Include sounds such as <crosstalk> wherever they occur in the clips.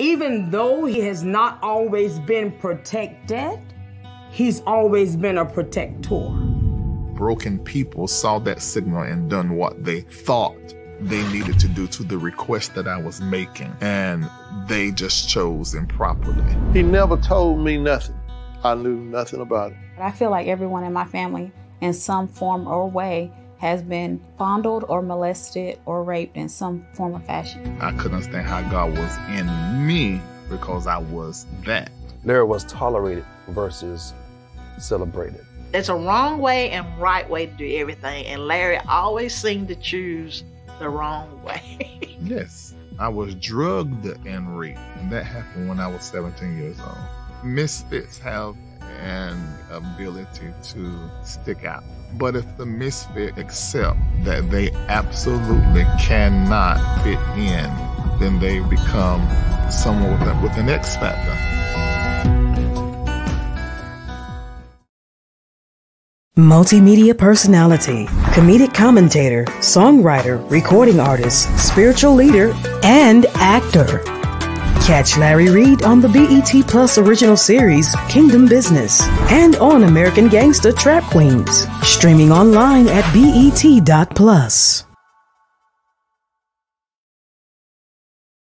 Even though he has not always been protected, he's always been a protector. Broken people saw that signal and done what they thought they needed to do to the request that I was making. And they just chose improperly. He never told me nothing. I knew nothing about it. I feel like everyone in my family, in some form or way, has been fondled or molested or raped in some form or fashion. I couldn't understand how God was in me because I was that. Larry was tolerated versus celebrated. There's a wrong way and right way to do everything, and Larry always seemed to choose the wrong way. <laughs> yes, I was drugged and raped, and that happened when I was 17 years old. Misfits have an ability to stick out. But if the misfit accept that they absolutely cannot fit in, then they become someone with, a, with an X factor. Multimedia personality, comedic commentator, songwriter, recording artist, spiritual leader, and actor. Catch Larry Reid on the BET Plus original series Kingdom Business and on American Gangster Trap Queens, streaming online at BET.plus.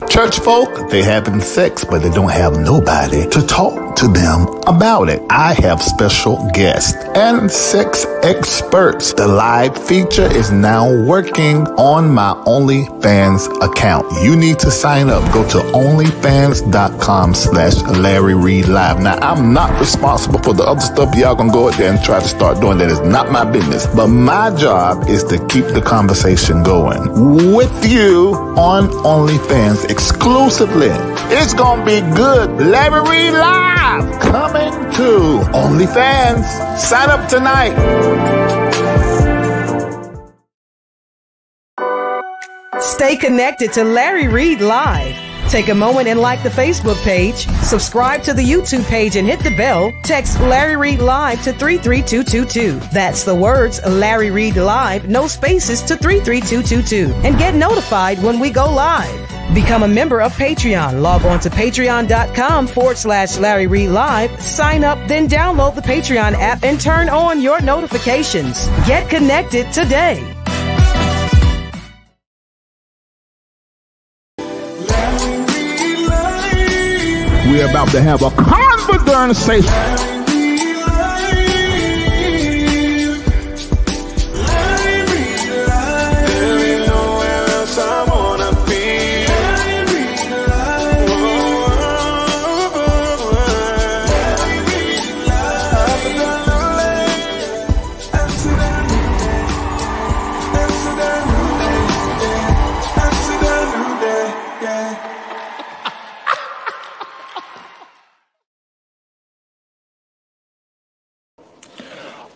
Church folk, they having sex, but they don't have nobody to talk to them about it. I have special guests and sex experts. The live feature is now working on my OnlyFans account. You need to sign up. Go to onlyfans.com slash Larry Reid Live. Now, I'm not responsible for the other stuff y'all gonna go out there and try to start doing. That is not my business. But my job is to keep the conversation going with you on OnlyFans exclusively. It's gonna be good. Larry Reid Live coming to OnlyFans. Sign up tonight. Stay connected to Larry Reid Live. Take a moment and like the Facebook page, subscribe to the YouTube page and hit the bell. Text Larry Reid Live to 33222. That's the words Larry Reid Live, no spaces to 33222. And get notified when we go live. Become a member of Patreon. Log on to patreon.com forward slash Larry Reid Live. Sign up, then download the Patreon app and turn on your notifications. Get connected today. About to have a conversation.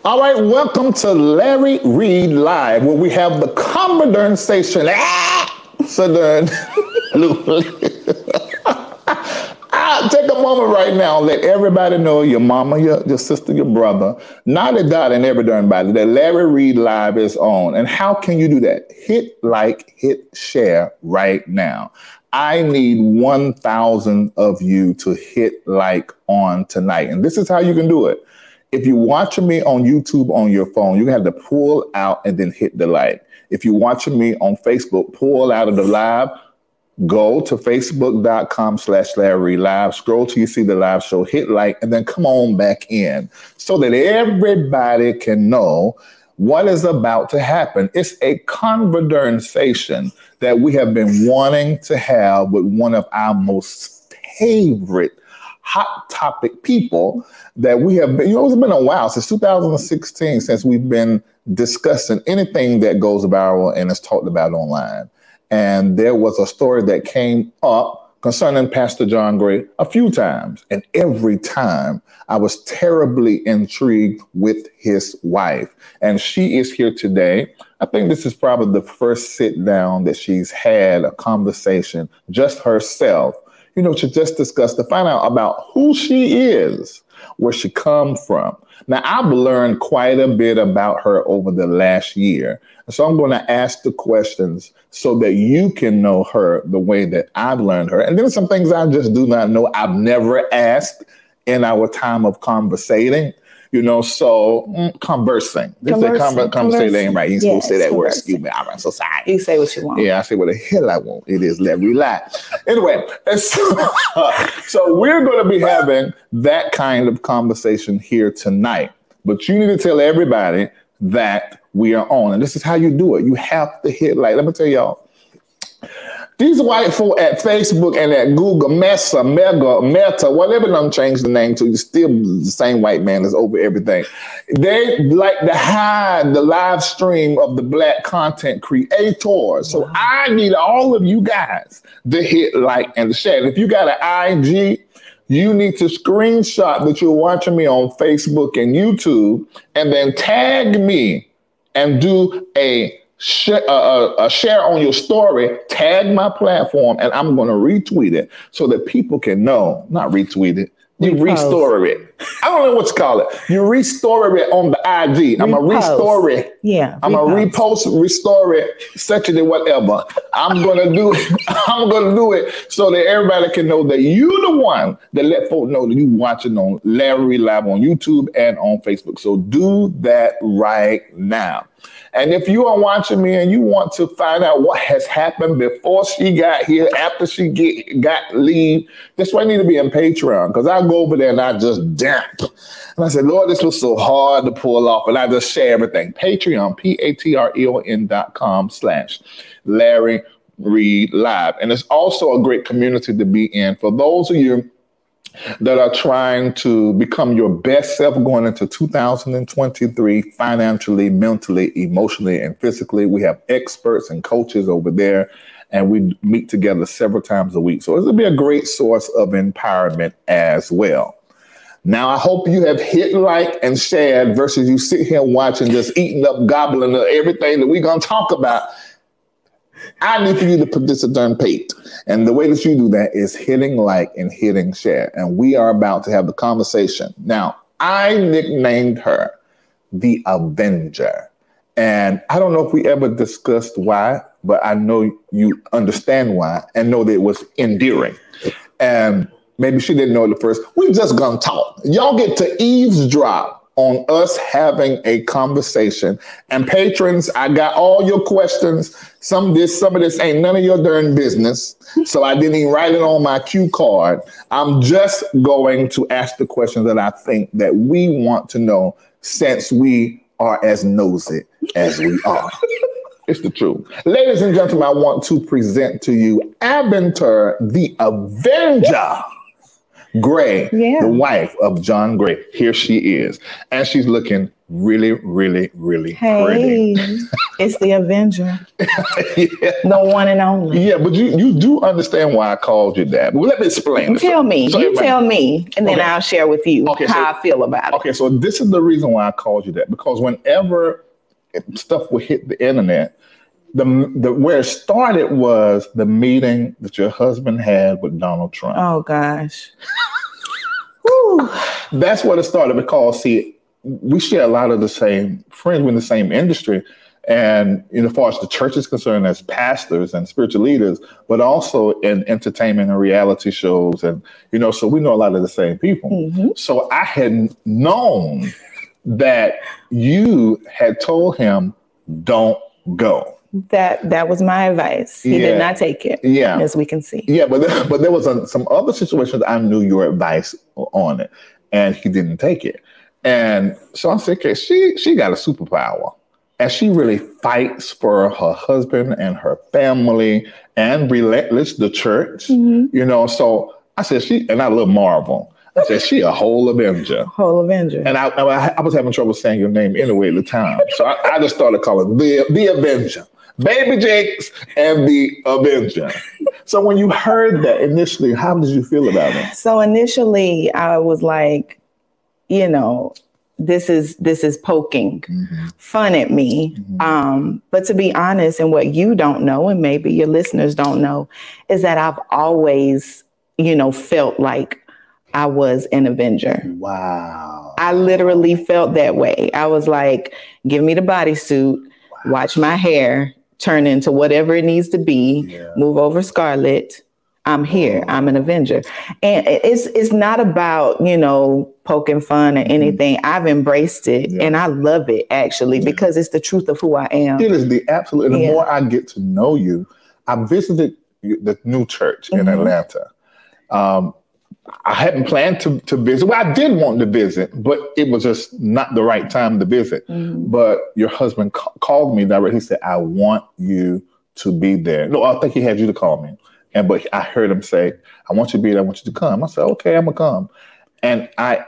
All right, welcome to Larry Reid Live, where we have the Commodore station. Ah, Southern. <laughs> <laughs> ah, take a moment right now. Let everybody know your mama, your, your sister, your brother, not a dot and every darn body that Larry Reid Live is on. And how can you do that? Hit like, hit share right now. I need 1,000 of you to hit like on tonight. And this is how you can do it if you're watching me on YouTube on your phone, you have to pull out and then hit the like. If you're watching me on Facebook, pull out of the live, go to facebook.com slash Larry Live, scroll till you see the live show, hit like, and then come on back in so that everybody can know what is about to happen. It's a conversation that we have been wanting to have with one of our most favorite hot topic people that we have been, you know, it's been a while since 2016 since we've been discussing anything that goes viral and is talked about online. And there was a story that came up concerning Pastor John Gray a few times. And every time I was terribly intrigued with his wife. And she is here today. I think this is probably the first sit down that she's had a conversation just herself you know, to just discuss, to find out about who she is where she come from. Now, I've learned quite a bit about her over the last year. So I'm going to ask the questions so that you can know her the way that I've learned her. And then some things I just do not know. I've never asked in our time of conversating. You know, so mm, conversing. This is Conversing, conver- conversation ain't right. You ain't supposed to say that word. Excuse me. I'm so sorry. You say what you want. Yeah, I say what the hell I want. It is let me lie. Anyway, so, <laughs> so we're going to be having that kind of conversation here tonight. But you need to tell everybody that we are on. And this is how you do it. You have to hit like, let me tell y'all. These white folk at Facebook and at Google, Mesa, Mega, Meta, whatever them change the name to, you still the same white man that's over everything. They like to hide the live stream of the black content creators. So I need all of you guys to hit like and share. If you got an IG, you need to screenshot that you're watching me on Facebook and YouTube and then tag me and do a share, a, a share on your story, tag my platform, and I'm going to retweet it so that people can know. Not retweet it. You Repost. restore it. I don't know what to call it. You restore it on the IG. I'm gonna restore it. Yeah. I'm gonna repost. repost, restore it, such it, whatever. I'm gonna do it. <laughs> I'm gonna do it so that everybody can know that you the one that let folk know that you watching on Larry Live on YouTube and on Facebook. So do that right now. And if you are watching me and you want to find out what has happened before she got here, after she get got leave, that's why I need to be in Patreon because I go over there and I just damp. And I said, Lord, this was so hard to pull off. And I just share everything. Patreon, P-A-T-R-E-O-N dot com slash Larry Reid Live. And it's also a great community to be in. For those of you that are trying to become your best self going into 2023 financially, mentally, emotionally, and physically. We have experts and coaches over there, and we meet together several times a week. So it'll be a great source of empowerment as well. Now, I hope you have hit like and shared versus you sit here watching, just eating up, gobbling up everything that we're going to talk about. I need for you to participate. And the way that you do that is hitting like and hitting share. And we are about to have the conversation. Now, I nicknamed her the Avenger. And I don't know if we ever discussed why, but I know you understand why and know that it was endearing. And maybe she didn't know it at first. We just gonna talk. Y'all get to eavesdrop on us having a conversation. And patrons, I got all your questions. Some of this, some of this ain't none of your darn business. So I didn't even write it on my cue card. I'm just going to ask the questions that I think that we want to know since we are as nosy as we are. <laughs> It's the truth. Ladies and gentlemen, I want to present to you Aventer the Avenger. Gray, Yeah. the wife of John Gray. Here she is. And she's looking really, really, really Hey, <laughs> it's the Avenger, pretty. yeah. the one and only. yeah, but you, you do understand why I called you that. But let me explain. this. Tell me, So you tell me, and then Okay. I'll share with you Okay, so- how I feel about it. Okay, so this is the reason why I called you that because whenever stuff would hit the internet, the, the where it started was the meeting that your husband had with Donald Trump. Oh gosh. <laughs> That's what it started because see, we share a lot of the same friends we're in the same industry. And you know, as far as the church is concerned, as pastors and spiritual leaders, but also in entertainment and reality shows, and you know, so we know a lot of the same people. Mhm. So I had known that you had told him, "Don't go." That that was my advice. He Yeah. did not take it, Yeah, as we can see. yeah, but there, but there was a, some other situations I knew your advice on it, and he didn't take it. And so I said, "Okay, she she got a superpower, and she really fights for her husband and her family, and relentless the church, Mhm. you know." So I said, "She," and I love Marvel. I said, "She a whole Avenger." Whole Avenger. And I, I, I was having trouble saying your name anyway at the time. So I, I just started calling the the Avenger. Baby Jakes and the Avenger. So when you heard that initially, how did you feel about it? So initially, I was like, you know, this is this is poking fun at me. Um, but to be honest, and what you don't know, and maybe your listeners don't know, is that I've always, you know, felt like I was an Avenger. Wow. I literally felt that way. I was like, give me the bodysuit, watch my hair turn into whatever it needs to be, Yeah. move over Scarlett. I'm here. I'm an Avenger. And it's it's not about, you know, poking fun or anything. I've embraced it Mm-hmm. Yeah. and I love it actually because it's the truth of who I am. It is the absolute. And the Yeah. more I get to know you, I visited the new church in Mhm. Atlanta. Um, I hadn't planned to, to visit. Well, I did want to visit, but it was just not the right time to visit. Mhm. But your husband ca- called me directly. He said, "I want you to be there." No, I think he had you to call me. And but I heard him say, "I want you to be there. I want you to come." I said, "Okay, I'm gonna come." And I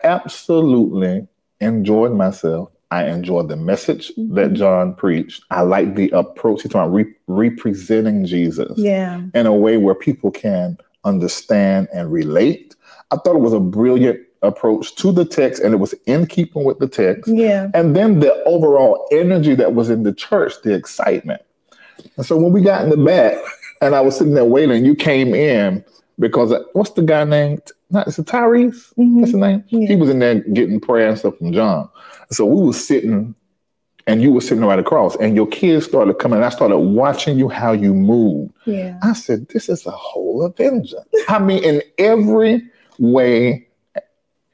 absolutely enjoyed myself. I enjoyed the message that John preached. I like the approach. He's talking about re- representing Jesus Yeah. in a way where people can understand and relate. I thought it was a brilliant approach to the text, and it was in keeping with the text. Yeah. And then the overall energy that was in the church, the excitement. And so when we got in the back, and I was sitting there waiting, you came in because uh, what's the guy named? Not is it Tyrese? Mhm. What's the name? Yeah. He was in there getting prayer and stuff from John. So we were sitting, and you were sitting right across, and your kids started coming. And I started watching you how you moved. Yeah. I said, "This is a whole Avenger." I mean, in every way,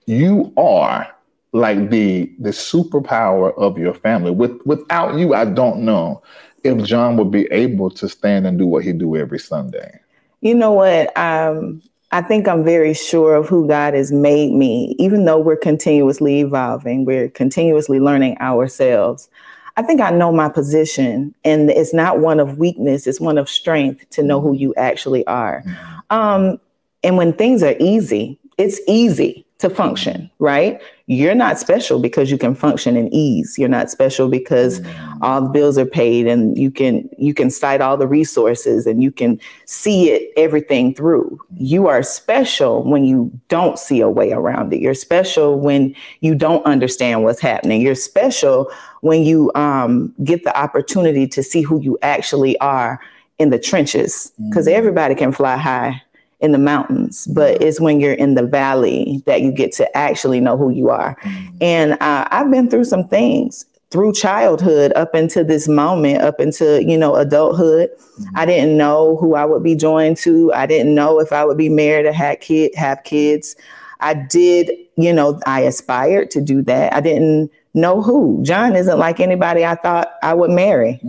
you are like the the superpower of your family. With without you, I don't know if John would be able to stand and do what he do every Sunday. You know what? Um, I think I'm very sure of who God has made me, even though we're continuously evolving, we're continuously learning ourselves. I think I know my position, and it's not one of weakness, it's one of strength to know who you actually are. Um, and when things are easy, it's easy to function, right? You're not special because you can function in ease. You're not special because all the bills are paid and you can you can cite all the resources and you can see it everything through. You are special when you don't see a way around it. You're special when you don't understand what's happening. You're special when you um, get the opportunity to see who you actually are in the trenches because everybody can fly high in the mountains, but it's when you're in the valley that you get to actually know who you are. And uh, I've been through some things through childhood up into this moment, up into you know adulthood. I didn't know who I would be joined to. I didn't know if I would be married or have kid have kids. I did, you know, I aspired to do that. I didn't know who. John isn't like anybody I thought I would marry.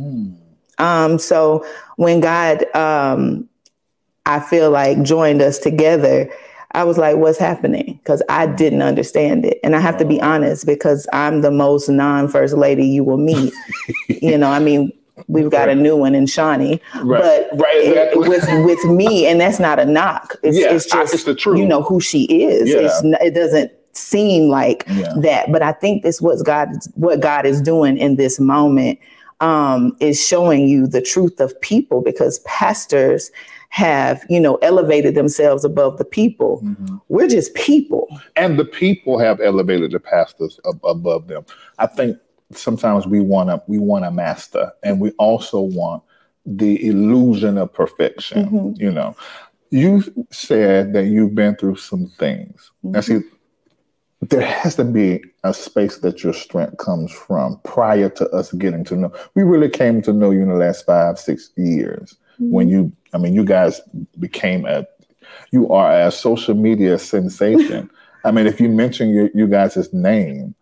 Um, so when God, um, I feel like joined us together, I was like, what's happening? Because I didn't understand it. And I have to be honest because I'm the most non first lady you will meet. <laughs> you know, I mean, we've got a new one in Shawnee. Right. But Right, it- with with me, and that's not a knock. It's, Yeah, it's I- just it's the truth. you know who she is. Yeah. It doesn't seem like Yeah. that, but I think this what God what God is doing in this moment um, is showing you the truth of people because pastors have you know elevated themselves above the people. Mm-hmm. We're just people. and the people have elevated the pastors ab- above them. I think sometimes we want to we want a master, and we also want the illusion of perfection. Mhm. You know, you said that you've been through some things. Now, see, there has to be a space that your strength comes from prior to us getting to know. We really came to know you in the last five, six years when mm-hmm. you. I mean, you guys became a. You are a social media sensation. I mean, if you mention your, you guys' name,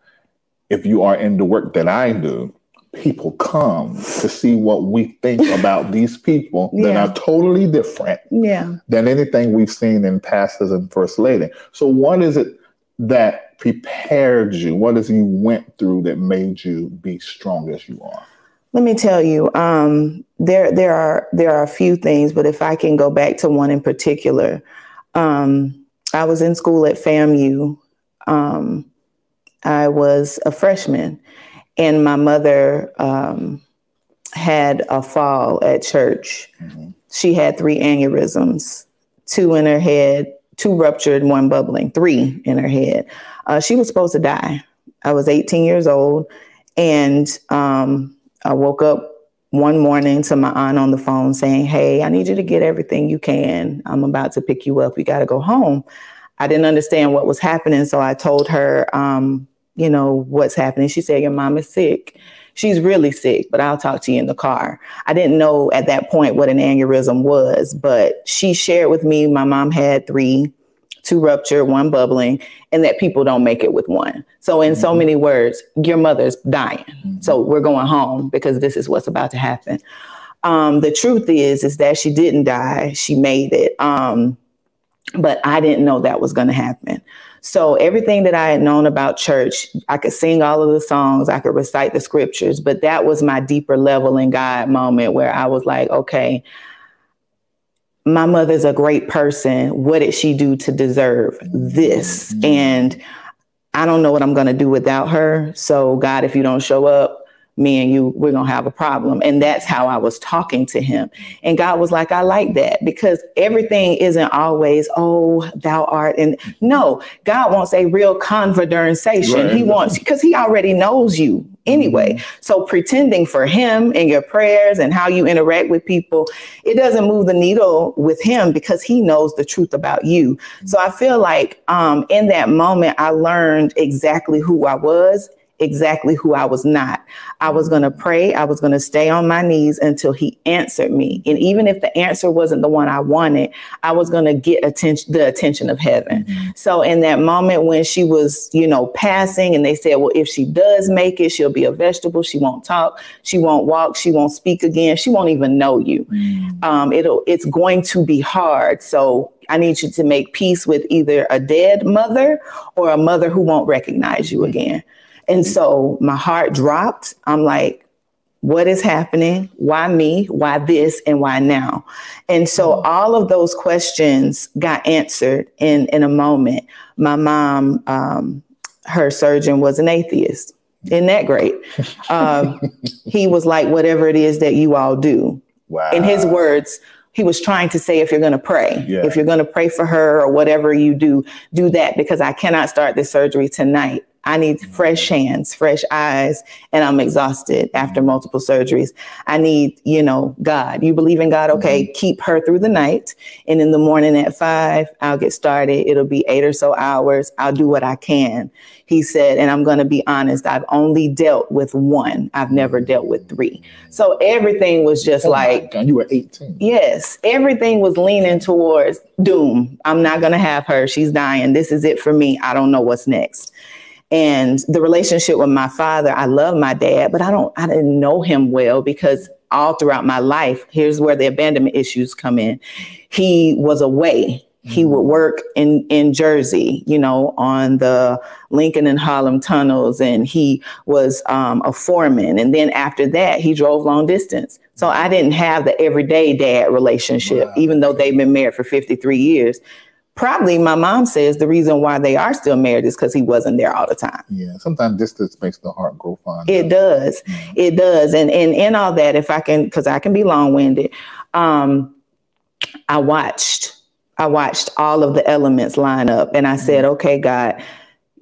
if you are in the work that I do, people come to see what we think <laughs> about these people that are totally different Yeah. than anything we've seen in pastors and first lady. So, what is it that prepared you? What is it you went through that made you be strong as you are? Let me tell you, um, there there are there are a few things, but if I can go back to one in particular, um, I was in school at FAMU. Um, I was a freshman, and my mother um, had a fall at church. She had three aneurysms, two in her head, two ruptured, one bubbling, three in her head. Uh, she was supposed to die. I was 18 years old, and um, I woke up one morning to my aunt on the phone saying, Hey, I need you to get everything you can. I'm about to pick you up. You got to go home. I didn't understand what was happening. So I told her, um, you know, what's happening. She said, Your mom is sick. She's really sick, but I'll talk to you in the car. I didn't know at that point what an aneurysm was, but she shared with me my mom had three two rupture, one bubbling, and that people don't make it with one. So, in mm-hmm. so many words, your mother's dying. Mm-hmm. So, we're going home because this is what's about to happen. Um, the truth is, is that she didn't die. She made it. Um, but I didn't know that was going to happen. So everything that I had known about church, I could sing all of the songs, I could recite the scriptures, but that was my deeper level in God moment where I was like, okay, my mother's a great person. What did she do to deserve this? Mm-hmm. And I don't know what I'm going to do without her. So, God, if you don't show up, me and you, we're going to have a problem. And that's how I was talking to him. And God was like, I like that because everything isn't always, oh, thou art. And no, God wants a real conversation. Right. He wants, because he already knows you anyway. Mm-hmm. So pretending for him and your prayers and how you interact with people, it doesn't move the needle with him because he knows the truth about you. So I feel like um, in that moment, I learned exactly who I was exactly who I was not. I was going to pray. I was going to stay on my knees until he answered me. And even if the answer wasn't the one I wanted, I was going to get attention, the attention of heaven. Mm-hmm. So in that moment when she was, you know, passing and they said, well, if she does make it, she'll be a vegetable. She won't talk. She won't walk. She won't speak again. She won't even know you. Mm-hmm. Um, it'll, it's going to be hard. So I need you to make peace with either a dead mother or a mother who won't recognize you again. And so my heart dropped. I'm like, what is happening? Why me? Why this? And why now? And so mm-hmm. all of those questions got answered in, in a moment. My mom, um, her surgeon was an atheist. Isn't that great? <laughs> Um, he was like, whatever it is that you all do. Wow. In his words, he was trying to say, if you're going to pray, yeah. if you're going to pray for her or whatever you do, do that because I cannot start this surgery tonight. I need fresh hands, fresh eyes, and I'm exhausted after multiple surgeries. I need, you know, God. You believe in God? Okay, mm-hmm. keep her through the night. And in the morning at five, I'll get started. It'll be eight or so hours. I'll do what I can. He said, and I'm going to be honest, I've only dealt with one. I've never dealt with three. So everything was just oh like, you were 18. Yes, everything was leaning towards doom. I'm not going to have her. She's dying. This is it for me. I don't know what's next and the relationship with my father i love my dad but i don't i didn't know him well because all throughout my life here's where the abandonment issues come in. He was away. He mm-hmm. would work in in jersey you know on the lincoln and Holland tunnels and he was um, a foreman. And then after that he drove long distance. So i didn't have the everyday dad relationship wow. even though they've been married for 53 years probably my mom says the reason why they are still married is because he wasn't there all the time. Yeah, sometimes distance makes the heart grow fond. It does. Mm-hmm. It does. And and in all that, if I can, because I can be long winded, um, I watched. I watched all of the elements line up, and I said, mm-hmm. "Okay, God."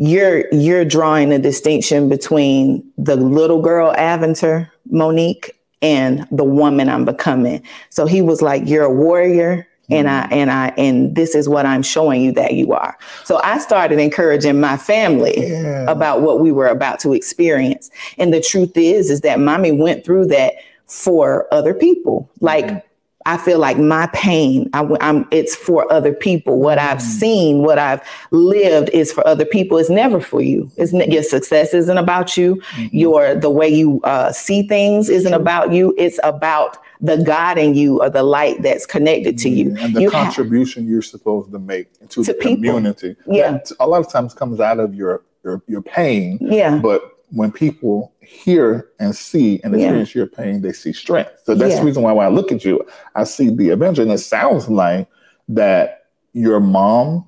You're you're drawing a distinction between the little girl Aventer, Monique, and the woman I'm becoming. So he was like, You're a warrior, and I and I and this is what I'm showing you that you are. So I started encouraging my family yeah. about what we were about to experience. And the truth is is that mommy went through that for other people. Like. I feel like my pain, I, am it's for other people. What I've mm-hmm. seen, what I've lived is for other people. It's never for you. It's your success isn't about you. Mm-hmm. Your the way you uh, see things isn't about you. It's about the God in you or the light that's connected to you. Mm, and the you contribution have, you're supposed to make to, to the people. community. Yeah. That a lot of times comes out of your your, your pain. Yeah. But when people hear and see and experience yeah. your pain, they see strength. So that's yeah. the reason why when I look at you, I see the Avenger, and it sounds like that your mom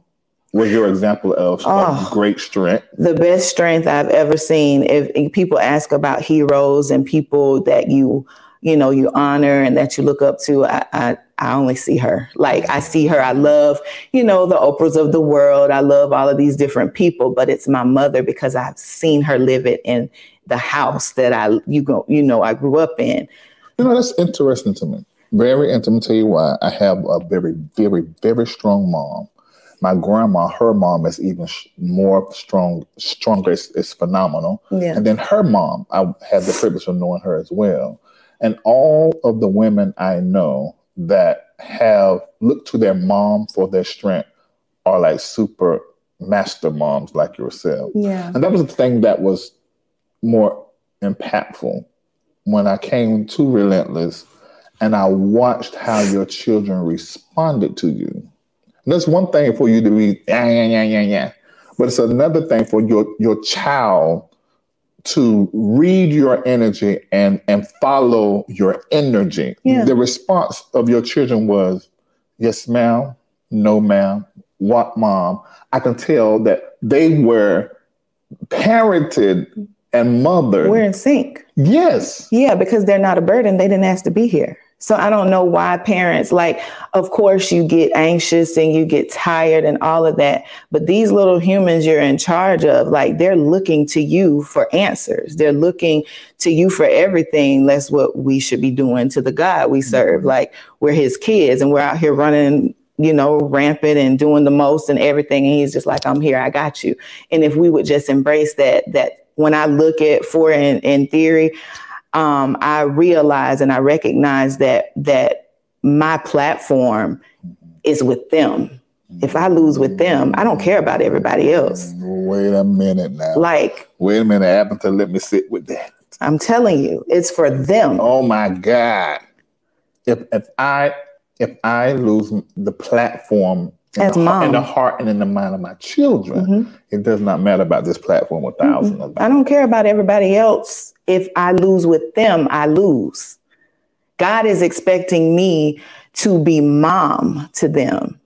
was your example of, oh, great strength. The best strength I've ever seen. If, if people ask about heroes and people that you you know you honor and that you look up to I, I, I only see her like i see her i love you know the oprahs of the world i love all of these different people but it's my mother because i've seen her live it in the house that i you go you know i grew up in you know that's interesting to me very interesting tell you why i have a very very very strong mom My grandma, her mom is even sh- more strong, stronger. It's, it's phenomenal. Yeah. And then her mom, I had the privilege of knowing her as well. And all of the women I know that have looked to their mom for their strength are like super master moms like yourself. Yeah. And that was the thing that was more impactful when I came to Relentless and I watched how your children responded to you. And that's one thing for you to be yeah, yeah, yeah, yeah, yeah. But it's another thing for your your child to read your energy and and follow your energy. Yeah. The response of your children was, yes, ma'am, no, ma'am, what mom. I can tell that they were parented and mothered. We're in sync. yes. Yeah, because they're not a burden. They didn't ask to be here. So I don't know why parents, like, of course, you get anxious and you get tired and all of that. But these little humans you're in charge of, like, they're looking to you for answers. They're looking to you for everything. That's what we should be doing to the God we serve. Mm-hmm. Like, we're his kids and we're out here running, you know, rampant and doing the most and everything. And he's just like, I'm here, I got you. And if we would just embrace that, that when I look at for in, in theory, um, I realize and I recognize that that my platform is with them. If I lose with them, I don't care about everybody else. Wait a minute now. Like Wait a minute, Abington, let me sit with that. I'm telling you, it's for them. Oh my God. If if I if I lose the platform As the, heart- in the heart and in the mind of my children, Mhm. it does not matter about this platform with 1000s of I don't care about everybody else. If I lose with them, I lose. God is expecting me to be mom to them.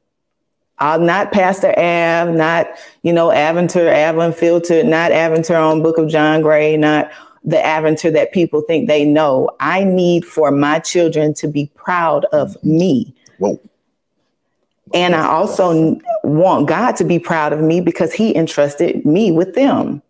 I'm not Pastor Av, not, you know, Aventer, Av Filter, not Aventer on Book of John Gray, not the Aventer that people think they know. I need for my children to be proud of me. Whoa. And I also want God to be proud of me because he entrusted me with them.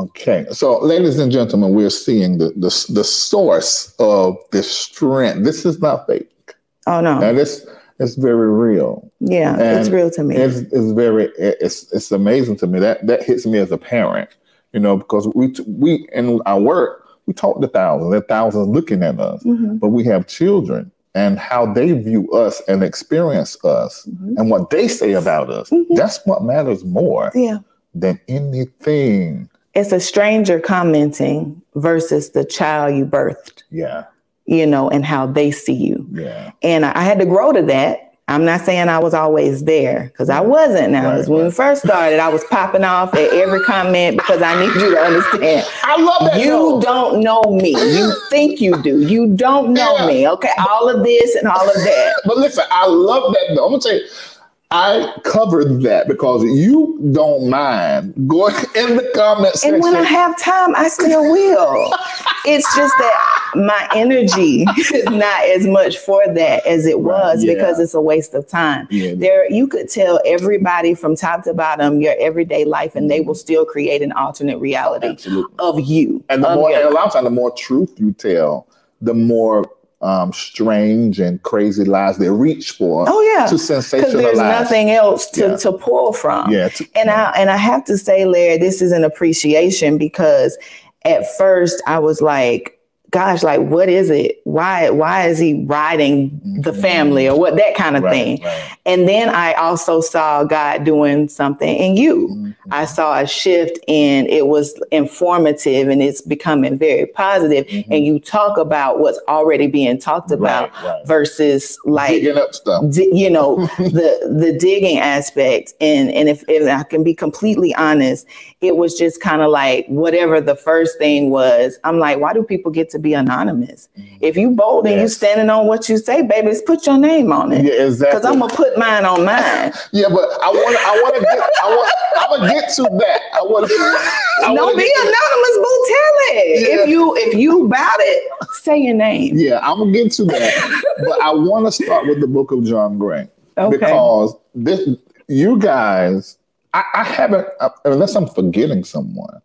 Okay, so ladies and gentlemen, we're seeing the, the the source of this strength. This is not fake, Oh no. and it's it's very real. Yeah, it's real to me. It's, it's very it's it's amazing to me. That that hits me as a parent, you know, because we we in our work we talk to thousands, there are thousands looking at us, Mhm. but we have children and how they view us and experience us Mhm. and what they say about us. Mhm. That's what matters more Yeah. than anything. It's a stranger commenting versus the child you birthed, Yeah, you know, and how they see you. yeah. And I had to grow to that. I'm not saying I was always there because I wasn't. Now, Right, when we first started, I was popping off at every comment because I need you to understand. <laughs> I love that. You though. don't know me. You think you do. You don't know Yeah. me. Okay. All of this and all of that. But listen, I love that. Though. I'm gonna tell you, I covered that because you don't mind going in the comment section. And when I have time, I still will. <laughs> it's just that my energy <laughs> is not as much for that as it was yeah. because it's a waste of time. Yeah. There, you could tell everybody from top to bottom your everyday life, and they will still create an alternate reality Absolutely. of you. And the more, and a lot of times, the more truth you tell, the more um, strange and crazy lies they reach for. Oh yeah, to because sensationalize. there's nothing else to, Yeah. to pull from. Yeah. to- And I and I have to say, Larry, this is an appreciation because at first I was like, gosh, like what is it? Why why is he riding the family or what that kind of Right, thing? right. And then I also saw God doing something in you. Mhm. I saw a shift and it was informative and it's becoming very positive. Mhm. And you talk about what's already being talked about Right, versus like digging up stuff. di- you know <laughs> the the digging aspect and and if, if i can be completely honest it was just kind of like whatever the first thing was i'm like why do people get to be anonymous if you bold and you standing on what you say baby just put your name on it Yeah, exactly. because i'm gonna put mine on mine <laughs> yeah, but I want, I want to get, I want, I'm gonna get to that. I want, I don't be get anonymous boo tell it Yeah. if you if you about it say your name Yeah, I'm gonna get to that, but I want to start with the Book of John Gray Okay. because this, you guys, I, I haven't uh, unless I'm forgetting someone.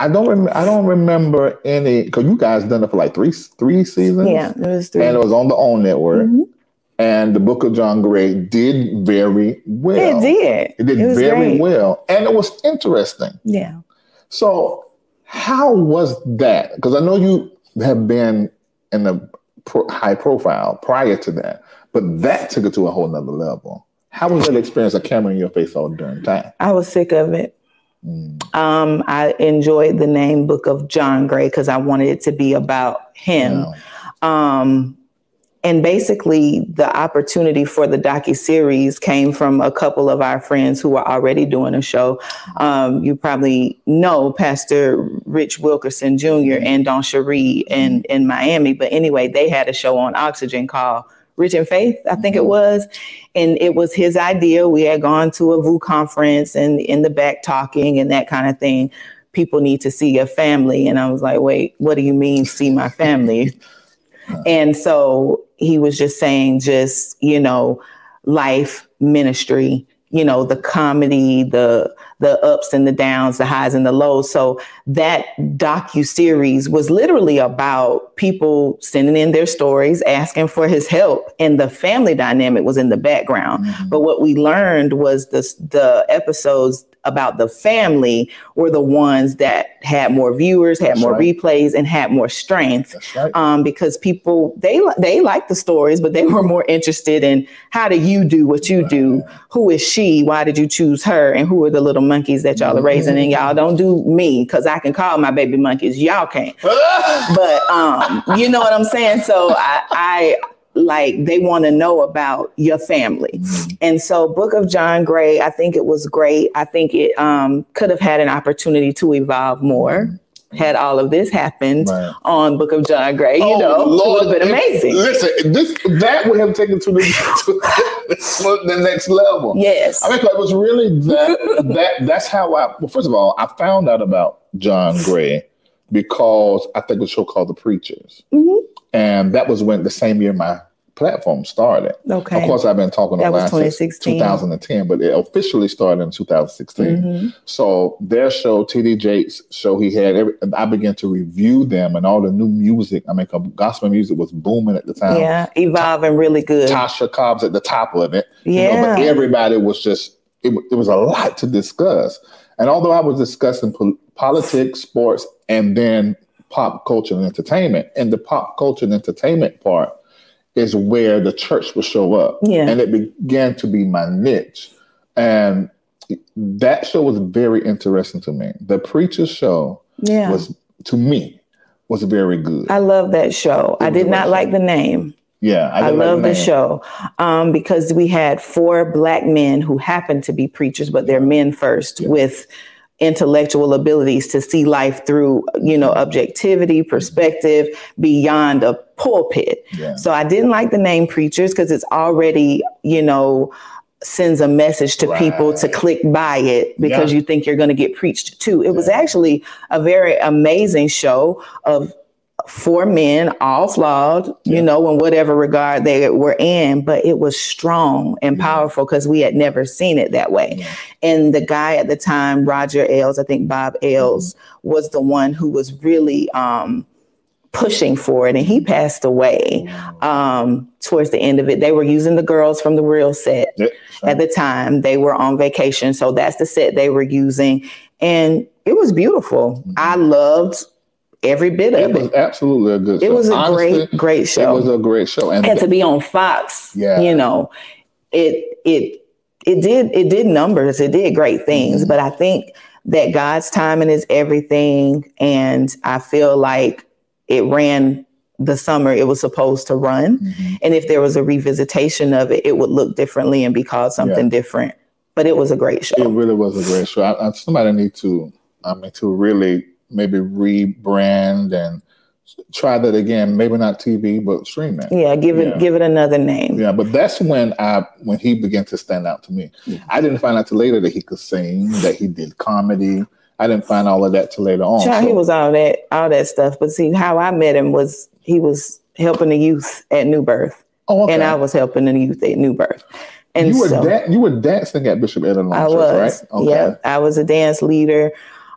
I don't rem- I don't remember any because you guys done it for like three three seasons. yeah it was three and it was on the OWN network. Mhm. and the Book of John Gray did very well. It did. It did It very great. well, and it was interesting. Yeah. So, how was that? Because I know you have been in a pro- high profile prior to that, but that took it to a whole nother level. How was that experience of camera in your face all during time? I was sick of it. Um, I enjoyed the name Book of John Gray because I wanted it to be about him. Um, and basically, the opportunity for the docu series came from a couple of our friends who were already doing a show. Um, you probably know Pastor Rich Wilkerson Jr. and DawnCheré in in Miami. But anyway, they had a show on Oxygen called Rich in Faith, I think it was. And it was his idea. We had gone to a VOUS conference and in the back talking and that kind of thing. People need to see your family. And I was like, wait, what do you mean see my family? <laughs> And so he was just saying, just, you know, life, ministry, you know, the comedy, the the ups and the downs, the highs and the lows. So that docu series was literally about people sending in their stories, asking for his help, and the family dynamic was in the background. Mm-hmm. But what we learned was the the episodes about the family were the ones that had more viewers, had That's more right. replays, and had more strength. Right. Um, because people they they like the stories, but they <laughs> were more interested in how do you do what you do? Who is she? Why did you choose her? And who are the little monkeys that y'all are raising? And y'all don't do me because I can call my baby monkeys. Y'all can't. <laughs> but um, you know what I'm saying. So I, I like they want to know about your family, and so Book of John Gray. I think it was great. I think it um, could have had an opportunity to evolve more. Had all of this happened Right. on Book of John Gray, you Oh, know, it Lord, would have been amazing. Listen, this that would have taken to the, to the <laughs> next level. Yes. I mean, it was really that <laughs> that that's how I. Well, first of all, I found out about John Gray because I think it a show called The Preachers, Mhm. And that was when the same year my platform started. Okay. Of course, I've been talking That online since 2010, but it officially started in 2016. Mhm. So their show, TD Jakes' show, he had. Every, I began to review them and all the new music. I mean, gospel music was booming at the time. yeah, evolving really good. Tasha Cobbs at the top of it. You know, Yeah. but everybody was just, it, it was a lot to discuss. And although I was discussing pol- politics, sports, and then pop culture and entertainment, and the pop culture and entertainment part is where the church would show up. Yeah. And it began to be my niche. And that show was very interesting to me. The preacher show Yeah. was, to me, was very good. I love that show. It I did not great like the name. yeah, I, didn't like love the name. show um, because we had four black men who happened to be preachers, but they're men first with intellectual abilities to see life through, you know, objectivity, perspective beyond a pulpit. Yeah. So I didn't like the name preachers because it's already, you know, sends a message to people to click buy it because Yeah. you think you're going to get preached to. It was actually a very amazing show of four men, all flawed, you Yeah. know, in whatever regard they were in, but it was strong and powerful because we had never seen it that way. Yeah. And the guy at the time, Roger Ailes, I think Bob Ailes, was the one who was really um, pushing for it, and he passed away um, towards the end of it. They were using the girls from the real set Yeah, at the time. They were on vacation, so that's the set they were using, and it was beautiful. I loved every bit of It was it. absolutely a good show. It was a Honestly, great, great show. It was a great show. And, and to be on Fox, Yeah. you know, it it it did it did numbers, it did great things, Mm-hmm. but I think that God's timing is everything, and I feel like it ran the summer it was supposed to run, Mhm. and if there was a revisitation of it, it would look differently and be called something different. But it was a great show. it really was a great show. I, I, somebody need to, I mean, to really maybe rebrand and try that again. Maybe not TV, but streaming. yeah, give it Yeah. give it another name. Yeah, but that's when I when he began to stand out to me. I didn't find out till later that he could sing, that he did comedy. I didn't find all of that till later on. Child, So- he was all that all that stuff. But see, how I met him was he was helping the youth at New Birth, oh, okay. and I was helping the youth at New Birth. And you were so da- you were dancing at Bishop Ellen I was, right? Okay. yeah, I was a dance leader.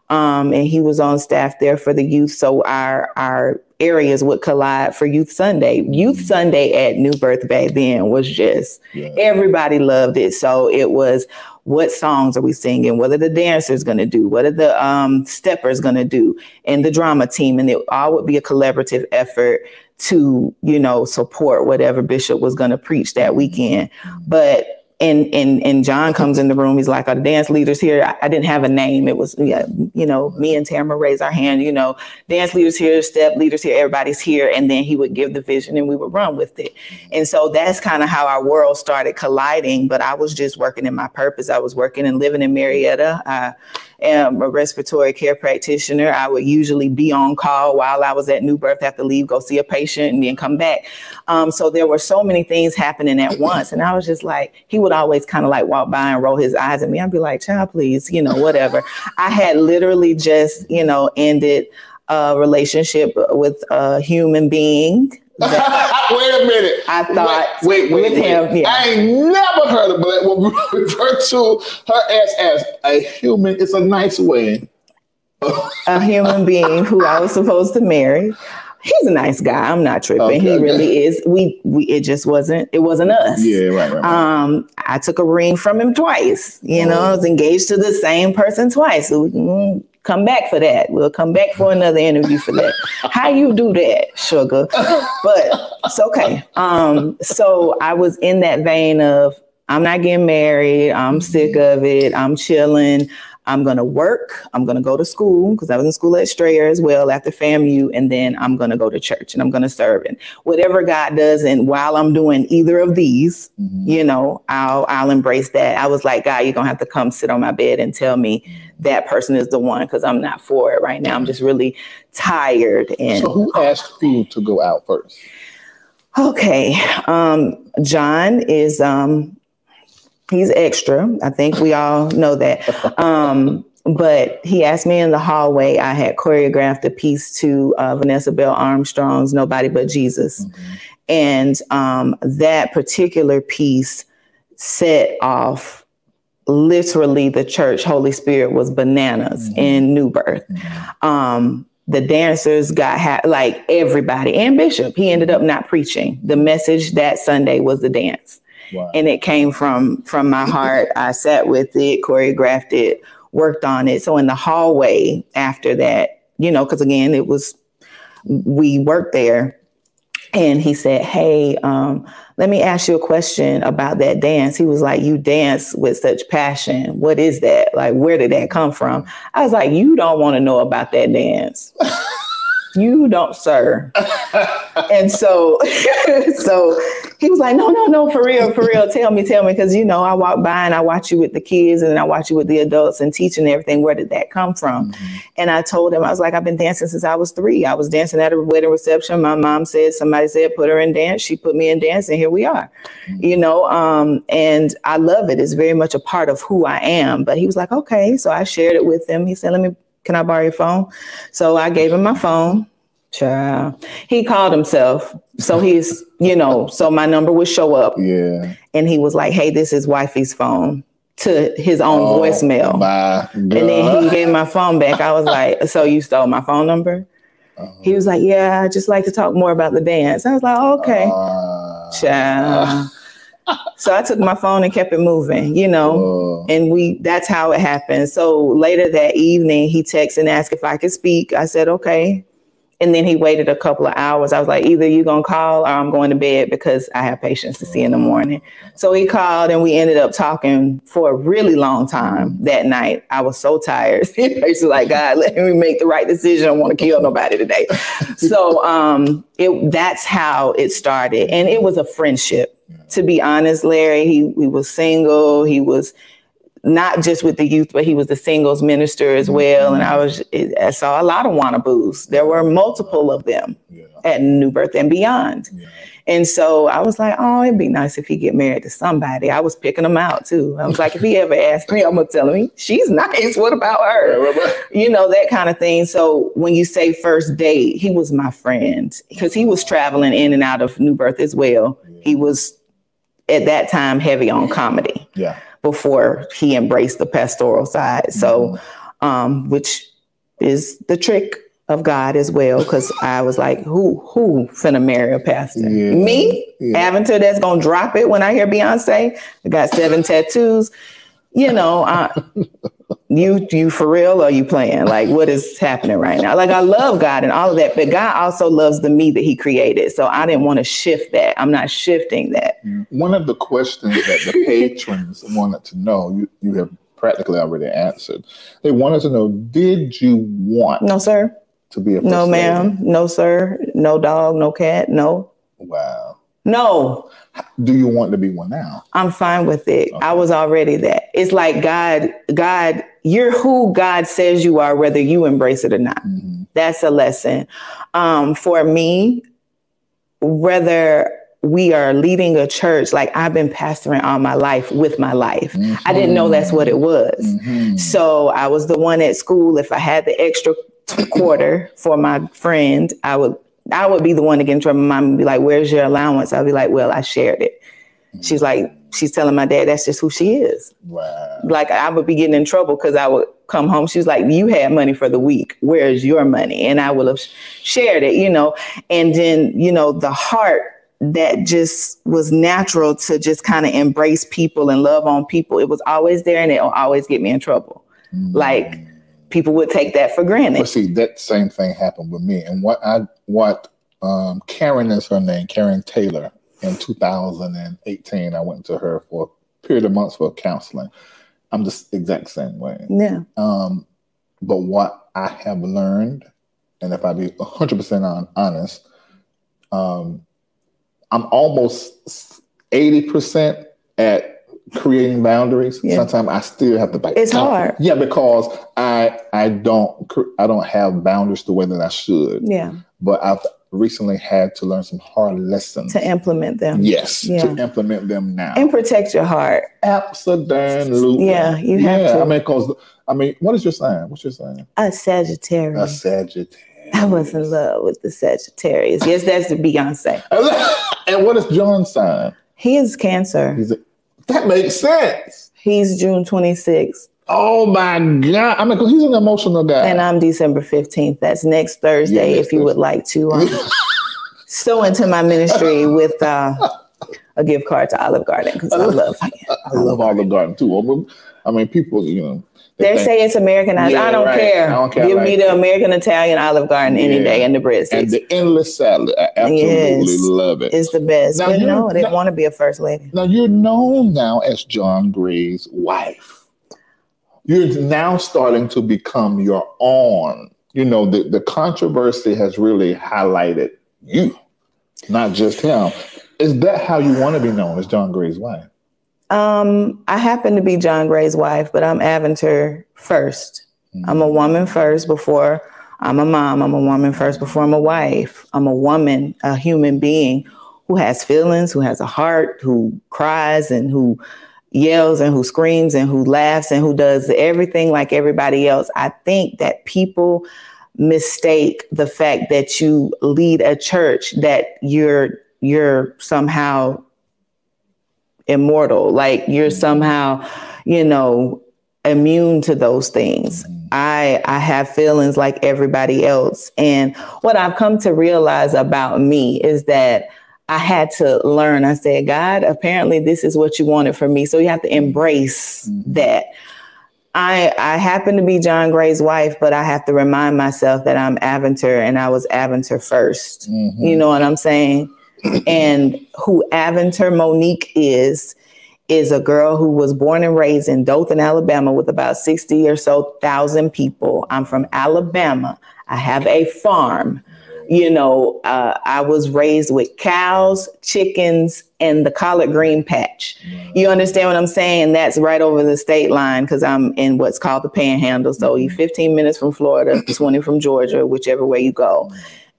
Um, and he was on staff there for the youth. So our our areas would collide for Youth Sunday. Youth Sunday at New Birth back then was just Yeah. everybody loved it. So it was what songs are we singing? What are the dancers going to do? What are the um, steppers going to do? And the drama team, and it all would be a collaborative effort to you know support whatever bishop was going to preach that weekend. But and and and John comes in the room. He's like, "Are the dance leaders here?" I, I didn't have a name. It was yeah, you know, me and Tamara raise our hand. You know, dance leaders here, step leaders here, everybody's here, and then he would give the vision, and we would run with it. And so that's kind of how our world started colliding. But I was just working in my purpose. I was working and living in Marietta. Am a respiratory care practitioner. I would usually be on call while I was at New Birth, have to leave, go see a patient, and then come back. Um, so there were so many things happening at once. And I was just like, he would always kind of like walk by and roll his eyes at me. I'd be like, child, please, you know, whatever. <laughs> I had literally just, you know, ended a relationship with a human being. <laughs> wait a minute. I thought wait, wait, wait, him, wait. yeah. I ain't never heard of but when we refer to her as as a human, it's a nice way. a human being who I was supposed to marry. He's a nice guy. I'm not tripping. Okay, he okay. really is. We we it just wasn't it wasn't us. Yeah, right, right. right. Um, I took a ring from him twice. You know, I was engaged to the same person twice. So can come back for that. We'll come back for another interview for that. How you do that, sugar? But it's okay. Um, so I was in that vein of I'm not getting married. I'm sick of it. I'm chilling. I'm gonna work. I'm gonna go to school because I was in school at Strayer as well after FAMU, and then I'm gonna go to church and I'm gonna serve. And whatever God does, and while I'm doing either of these, you know, I'll I'll embrace that. I was like, God, you're gonna have to come sit on my bed and tell me that person is the one because I'm not for it right now. I'm just really tired and so who asked who to go out first? Okay. Um, John is um he's extra. I think we all know that. <laughs> Um, but he asked me in the hallway. I had choreographed a piece to uh, Vanessa Bell Armstrong's "Nobody But Jesus," and um, that particular piece set off literally the church. Holy Spirit was bananas in New Birth. Um, the dancers got ha- like everybody and Bishop. He ended up not preaching. The message that Sunday was the dance Wow. and it came from from my heart. I sat with it, choreographed it, worked on it. So in the hallway after that, you know, because again, it was we worked there, and he said, "Hey, um, let me ask you a question about that dance." He was like, "You dance with such passion. What is that? Like, where did that come from?" I was like, "You don't want to know about that dance." <laughs> You don't, sir. and so, <laughs> so he was like, no, no, no, for real, for real. Tell me, tell me. Cause you know, I walk by and I watch you with the kids and I watch you with the adults and teaching and everything. Where did that come from? And I told him, I was like, I've been dancing since I was three. I was dancing at a wedding reception. My mom said, somebody said, put her in dance. She put me in dance and here we are, you know? Um, and I love it. It's very much a part of who I am. But he was like, okay. So I shared it with him. He said, let me, can I borrow your phone? So I gave him my phone. Child. He called himself. So <laughs> he's, you know, so my number would show up Yeah. and he was like, Hey, this is wifey's phone to his own Oh, voicemail. My And then he gave my phone back. I was <laughs> like, So you stole my phone number? He was like, Yeah, I just like to talk more about the dance. I was like, Okay, Uh, child. So I took my phone and kept it moving, you know, uh, and we that's how it happened. So later that evening, he texted and asked if I could speak. I said, okay. And then he waited a couple of hours. I was like, either you're going to call or I'm going to bed because I have patients to see in the morning. So he called and we ended up talking for a really long time that night. I was so tired. <laughs> Was like, God, let me make the right decision. I don't want to kill nobody today. <laughs> so um, it that's how it started. And it was a friendship. To be honest, Larry, he, he was single. He was not just with the youth, but he was the singles minister as mm-hmm. well. And I was, I saw a lot of wannabos. There were multiple of them yeah. at New Birth and beyond. Yeah. And so I was like, oh, it'd be nice if he get married to somebody. I was picking him out too. I was like, if he ever asks me, I'm gonna tell him she's <laughs> nice. What about her? <laughs> You know, that kind of thing. So when you say first date, he was my friend because he was traveling in and out of New Birth as well. He was at that time heavy on comedy Yeah. before he embraced the pastoral side. So, um, which is the trick of God as well. Because I was like, who who finna marry a pastor? Yeah. Me, Yeah. Aventer that's gonna drop it when I hear Beyonce. I got seven tattoos. You know, I, you you for real or you playing? Like what is happening right now? Like I love God and all of that, but God also loves the me that He created. So I didn't want to shift that. I'm not shifting that. Mm. One of the questions that the patrons wanted to know, you, you have practically already answered. They wanted to know, did you want No, sir. to be a No, first lady? ma'am. No, sir. No dog. No cat. No. Wow. No. Do you want to be one now? I'm fine with it. I was already that. It's like God, God, you're who God says you are, whether you embrace it or not. Mm-hmm. That's a lesson. Um, for me, whether we are leading a church, like I've been pastoring all my life with my life. I didn't know that's what it was. Mm-hmm. So I was the one at school. If I had the extra quarter for my friend, I would I would be the one to get in trouble. My mom would be like, "Where's your allowance?" I'll be like, "Well, I shared it." She's like, she's telling my dad that's just who she is. Wow. Like I would be getting in trouble because I would come home. She's like, "You had money for the week. Where's your money?" And I would have shared it, you know. And then you know the heart that just was natural to just kind of embrace people and love on people. It was always there, and it will always get me in trouble. Mm-hmm. Like people would take that for granted. But see, that same thing happened with me. And what I what um, Karen is her name, Karen Taylor. In 2018, I went to her for a period of months for counseling. I'm just exact same way. Yeah. Um, but what I have learned, and if I be 100% on, honest, um, I'm almost 80% at creating boundaries. Yeah. Sometimes I still have to bite. It's hard. Yeah, because I I don't I don't have boundaries the way that I should. Yeah. But I've recently had to learn some hard lessons. To implement them. yes, Yeah. to implement them now. And protect your heart. Absolutely. Yeah, you have yeah, to. I mean, because I mean, what is your sign? What's your sign? A Sagittarius. A Sagittarius. I was in love with the Sagittarius. Yes, that's the Beyonce. <laughs> and what is John's sign? He is Cancer. He's a, that makes sense. He's June 26th, Oh my God! I mean, because he's an emotional guy. and I'm December 15th. That's next Thursday. next if you would like to um, <laughs> sow into my ministry with uh, a gift card to Olive Garden because I love. <laughs> I love Olive Garden too. I mean, people, you know, They think- say it's Americanized. Yeah, I don't right. care. I don't care. Give like me the it. American Italian Olive Garden any day and the breadsticks. and the endless salad. I absolutely Yes. love it. It's the best. Now but no, I didn't now- want to be a first lady. Now you're known now as John Gray's wife. You're now starting to become your own. You know, the, the controversy has really highlighted you, not just him. Is that how you want to be known as John Gray's wife? Um, I happen to be John Gray's wife, but I'm Aventer 1st I'm a woman first before I'm a mom. I'm a woman first before I'm a wife. I'm a woman, a human being who has feelings, who has a heart, who cries and who yells and who screams and who laughs and who does everything like everybody else. I think that people mistake the fact that you lead a church that you're you're somehow immortal. Like you're mm-hmm. somehow you know immune to those things. Mm-hmm. I i have feelings like everybody else. And what i've come to realize about me is that i had to learn. I said god apparently this is what you wanted for me. So you have to embrace mm-hmm. that. I, I happen to be John Gray's wife, but I have to remind myself that I'm Aventer and I was Aventer 1st You know what I'm saying? And who Aventer Monique is, is a girl who was born and raised in Dothan, Alabama, with about 60 or so thousand people. I'm from Alabama. I have a farm. You know, uh, I was raised with cows, chickens, and the collard green patch. You understand what I'm saying? That's right over the state line because I'm in what's called the panhandle. So you're 15 minutes from Florida, 20 from Georgia, whichever way you go.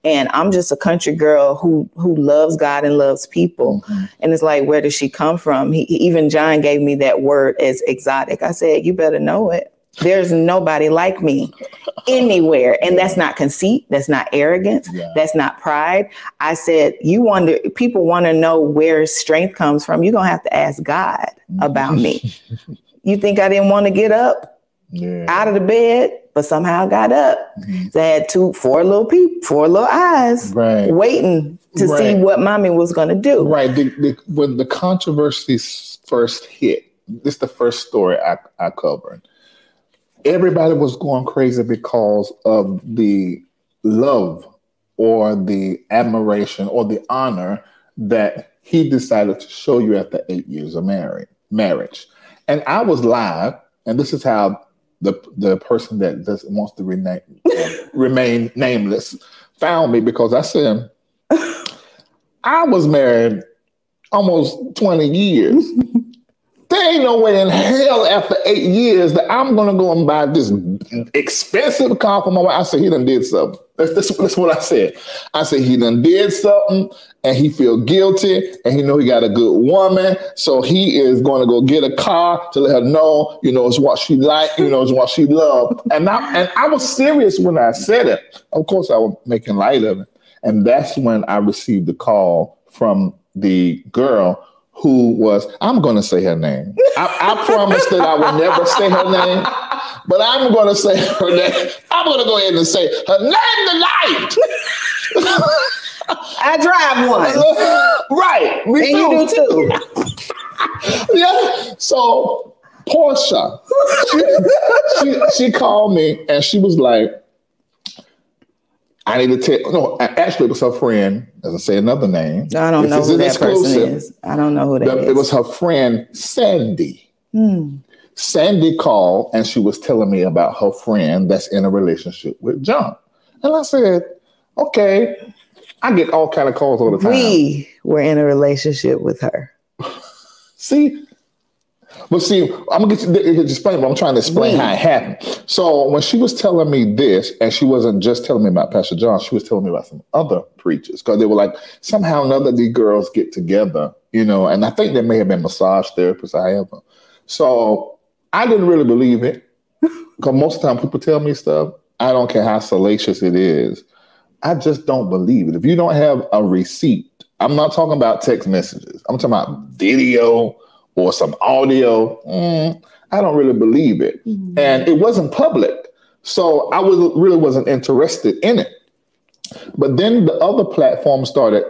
And I'm just a country girl who who loves God and loves people. Mm-hmm. And it's like, where does she come from? He, even John gave me that word as exotic. I said, you better know it. There's nobody like me <laughs> anywhere. And that's not conceit. That's not arrogance. That's not pride. I said, you wonder, people want to know where strength comes from. You're going to have to ask God about me. Mm-hmm. You think I didn't want to get up <laughs> Yeah. out of the bed? But somehow got up. They had two, four little people, four little eyes, Right. waiting to see what mommy was going to do. Right. The, the, when the controversy first hit, this is the first story I, I covered. Everybody was going crazy because of the love or the admiration or the honor that he decided to show you after eight years of marriage. Marriage, and I was live, and this is how the the person that doesn't wants to remain um, remain nameless found me because I said I was married almost 20 years. <laughs> there ain't no way in hell after eight years that I'm gonna go and buy this expensive car for my wife. I said he done did something. That's, that's, that's what I said. I said he done did something and he feel guilty and he know he got a good woman. So he is going to go get a car to let her know, you know, it's what she like, you know, it's what she love. And I and I was serious when I said it. Of course I was making light of it. And that's when I received the call from the girl who was, I'm going to say her name. I, I promised that I would never say her name, but I'm going to say her name. I'm going to go ahead and say her name tonight. <laughs> I drive one. <laughs> right. Me And you do too. <laughs> yeah. So Portia, she, <laughs> she, she called me and she was like, I need to tell. No, actually, it was her friend. As I say, another name. I don't This know who an that person is. I don't know who that The- is. It was her friend Sandy. Hmm. Sandy called and she was telling me about her friend that's in a relationship with John. And I said, okay, I get all kind of calls all the time. We were in a relationship with her. <laughs> See? But see, I'm gonna get you to explain, but I'm trying to explain We. how it happened. So when she was telling me this, and she wasn't just telling me about Pastor John, she was telling me about some other preachers because they were like, somehow another, these girls get together, you know, and I think they may have been massage therapists, I however. So I didn't really believe it because most of the time people tell me stuff, I don't care how salacious it is. I just don't believe it. If you don't have a receipt, I'm not talking about text messages. I'm talking about video or some audio. Mm, I don't really believe it. And it wasn't public. So I was really wasn't interested in it. But then the other platform started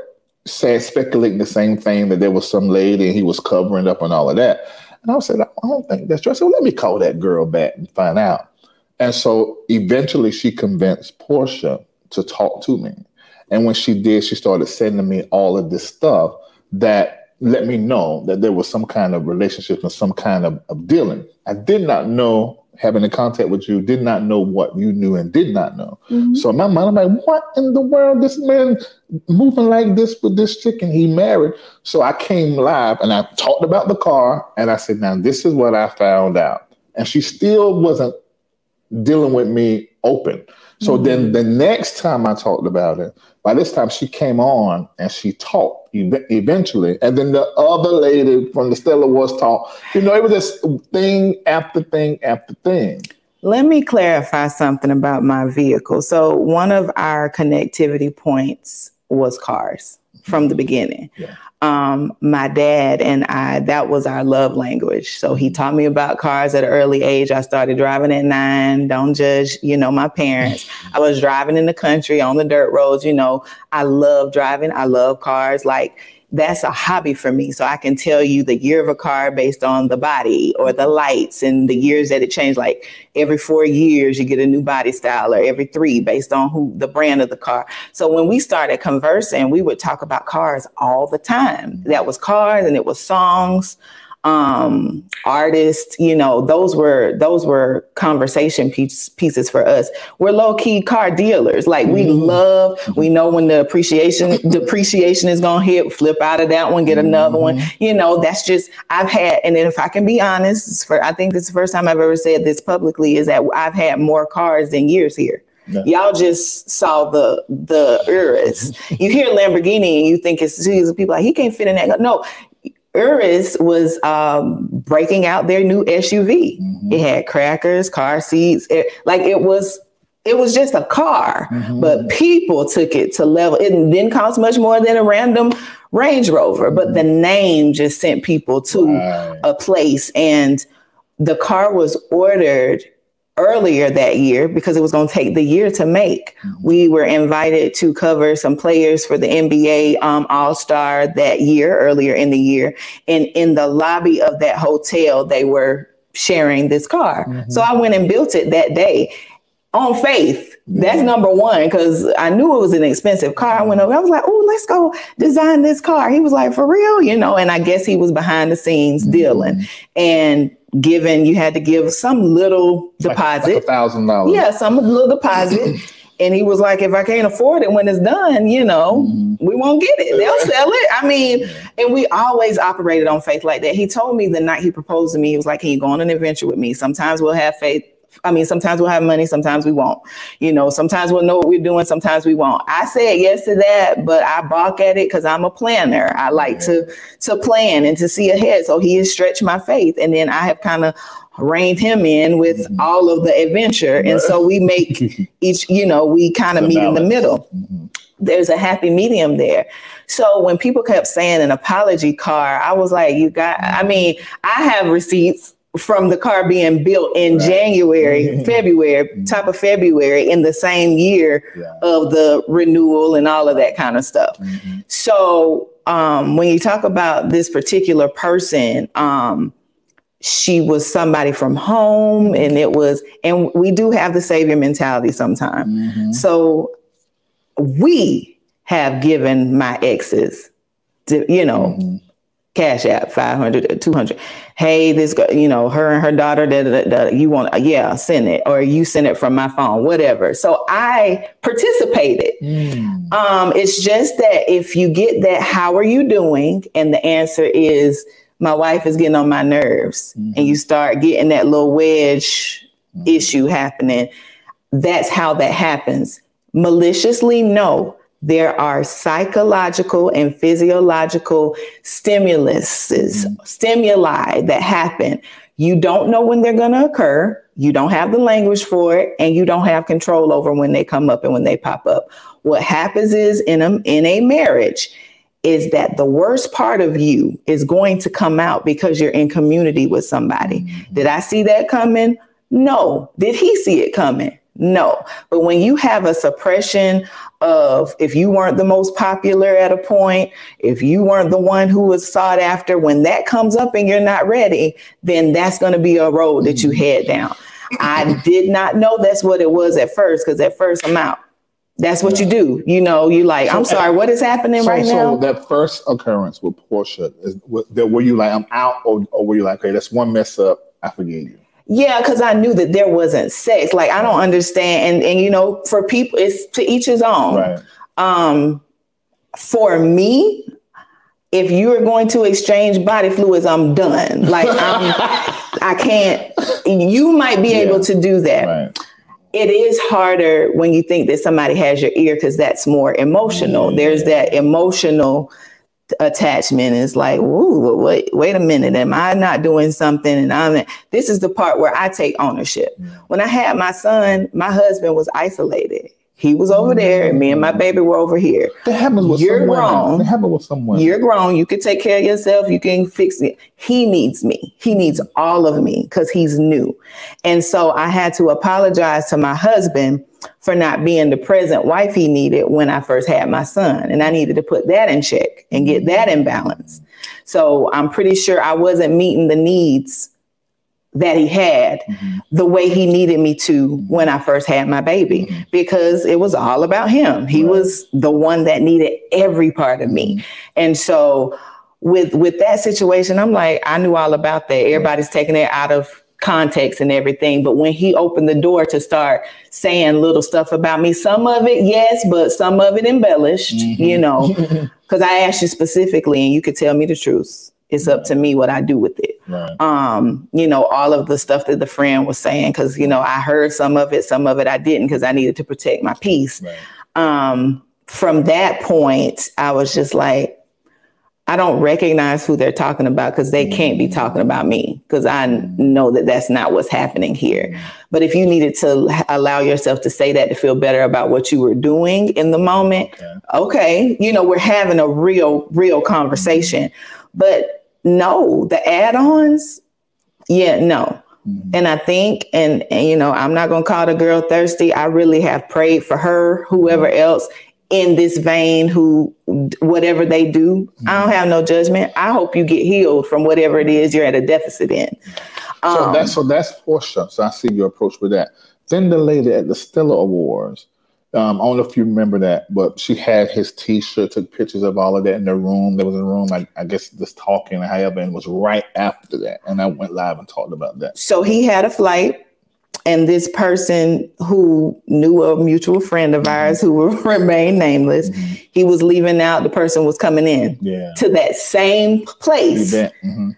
saying speculating the same thing that there was some lady and he was covering up and all of that. And I said, I don't think that's true. I said, well, let me call that girl back and find out. And so eventually she convinced Portia to talk to me. And when she did, she started sending me all of this stuff that let me know that there was some kind of relationship and some kind of, of dealing. I did not know having a contact with you, did not know what you knew and did not know. Mm-hmm. So in my mind, I'm like, what in the world? This man moving like this with this chick and he married. So I came live and I talked about the car and I said, now this is what I found out. And she still wasn't dealing with me open. So then the next time I talked about it, by this time she came on and she talked ev- eventually. And then the other lady from the Stellar Awards talked. You know, it was this thing after thing after thing. Let me clarify something about my vehicle. So, one of our connectivity points was cars from the beginning. Yeah. Um, my dad and I, that was our love language. So, he taught me about cars at an early age. I started driving at nine. Don't judge, you know, my parents. <laughs> I was driving in the country on the dirt roads. You know, I love driving, I love cars. Like, that's a hobby for me. So I can tell you the year of a car based on the body or the lights and the years that it changed. Like every four years, you get a new body style, or every three based on who the brand of the car. So when we started conversing, we would talk about cars all the time. That was cars and it was songs um artists you know those were those were conversation piece, pieces for us. We're low-key car dealers. Like we mm-hmm. love we mm-hmm. know when the appreciation depreciation is gonna hit flip out of that one get another one. Mm-hmm. You know that's just i've had and then if i can be honest for i think this is the first time i've ever said this publicly is that i've had more cars than years here. Y'all just saw the the Urus. <laughs> You hear Lamborghini and you think it's. People like he can't fit in that. No, Urus was um, breaking out their new SUV. Mm-hmm. It had crackers, car seats. It, like it was, it was just a car, mm-hmm. but people took it to level. It didn't cost much more than a random Range Rover, but the mm-hmm. name just sent people to Right. a place, and the car was ordered earlier that year because it was going to take the year to make. We were invited to cover some players for the NBA um, All Star that year, earlier in the year. And in the lobby of that hotel, they were sharing this car. So I went and built it that day on faith. That's number one because I knew it was an expensive car. I went over, I was like, oh, let's go design this car. He was like, for real, you know, and I guess he was behind the scenes mm-hmm. dealing. And given you had to give some little deposit. Like thousand dollars. Yeah, some little deposit. <clears throat> And he was like, if I can't afford it when it's done, you know, mm-hmm. we won't get it. They'll sell it. I mean, and we always operated on faith like that. He told me the night he proposed to me, he was like, Can you go on an adventure with me? Sometimes we'll have faith. I mean, sometimes we'll have money, sometimes we won't. You know, sometimes we'll know what we're doing, sometimes we won't. I said yes to that, but I balk at it because I'm a planner. I like to to plan and to see ahead. So he has stretched my faith. And then I have kind of reined him in with mm-hmm. all of the adventure. And so we make <laughs> each, you know, we kind of meet in the balance. middle. Mm-hmm. There's a happy medium there. So when people kept saying an apology car, I was like, you got, I mean, I have receipts from the car being built in January, mm-hmm. February, mm-hmm. top of February in the same year Yeah. of the renewal and all of that kind of stuff. Mm-hmm. So um, when you talk about this particular person, um, she was somebody from home, and it was, and we do have the savior mentality sometimes. So we have given my exes, to, you know, cash app 500 200 hey this you know her and her daughter da, da, da, you want yeah send it or you send it from my phone whatever. So i participated. Mm. Um it's just that if you get that how are you doing? And the answer is my wife is getting on my nerves. And you mm-hmm. start getting that little wedge mm-hmm. issue happening. That's how that happens. Maliciously, no. There are psychological and physiological stimuluses, mm. stimuli that happen. You don't know when they're going to occur. You don't have the language for it, and you don't have control over when they come up and when they pop up. What happens is in a in a marriage is that the worst part of you is going to come out because you're in community with somebody. Mm-hmm. Did I see that coming? No. Did he see it coming? No. But when you have a suppression of if you weren't the most popular at a point, if you weren't the one who was sought after, when that comes up and you're not ready, then that's going to be a road that you head down. I did not know that's what it was at first because at first I'm out. That's what you do. You know, you like, I'm sorry, what is happening So, right so now? that first occurrence with Portia, is, were you like, I'm out, or, or were you like, okay, that's one mess up, I forgive you? Yeah, because I knew that there wasn't sex. Like I don't understand, and and you know, for people, it's to each his own. Right. Um, for me, if you are going to exchange body fluids, I'm done. Like I'm, <laughs> I can't. You might be able to do that. Right. It is harder when you think that somebody has your ear because that's more emotional. There's that emotional attachment. is like, ooh, wait, wait a minute. Am I not doing something? And I'm this is the part where I take ownership. Mm-hmm. When I had my son, my husband was isolated. He was over there, and me and my baby were over here. That happens with You're someone. wrong. That happens with someone. You're grown. You can take care of yourself. You can fix it. He needs me. He needs all of me because he's new. And so I had to apologize to my husband for not being the present wife he needed when I first had my son. And I needed to put that in check and get that in balance. So I'm pretty sure I wasn't meeting the needs that he had mm-hmm. the way he needed me to when I first had my baby mm-hmm. because it was all about him. He was the one that needed every part of me. Mm-hmm. And so with with that situation, I'm like, I knew all about that. Everybody's taking it out of context and everything. But when he opened the door to start saying little stuff about me, some of it, yes, but some of it embellished, you know, <laughs> because I asked you specifically and you could tell me the truth. It's up to me what I do with it Right. um, you know, all of the stuff that the friend was saying, because, you know, I heard some of it, some of it I didn't, because I needed to protect my peace. Right. Um, from that point, I was just like, I don't recognize who they're talking about because they can't be talking about me because I know that that's not what's happening here. But if you needed to allow yourself to say that to feel better about what you were doing in the moment, okay, you know, we're having a real, real conversation. But no, the add ons, yeah, no. Mm-hmm. And I think, and, and you know, I'm not gonna call the girl thirsty. I really have prayed for her, whoever else in this vein who whatever they do. I don't have no judgment. I hope you get healed from whatever it is you're at a deficit in. So Um, that's so that's Portia. So I see your approach with that. Then the lady at the Stellar Awards. Um, I don't know if you remember that, but she had his T-shirt, took pictures of all of that in the room. There was a room, I, I guess, just talking and however, and was right after that. And I went live and talked about that. So he had a flight, and this person who knew a mutual friend of ours who will <laughs> remain nameless, he was leaving out. The person was coming in Yeah. to that same place. Mhm.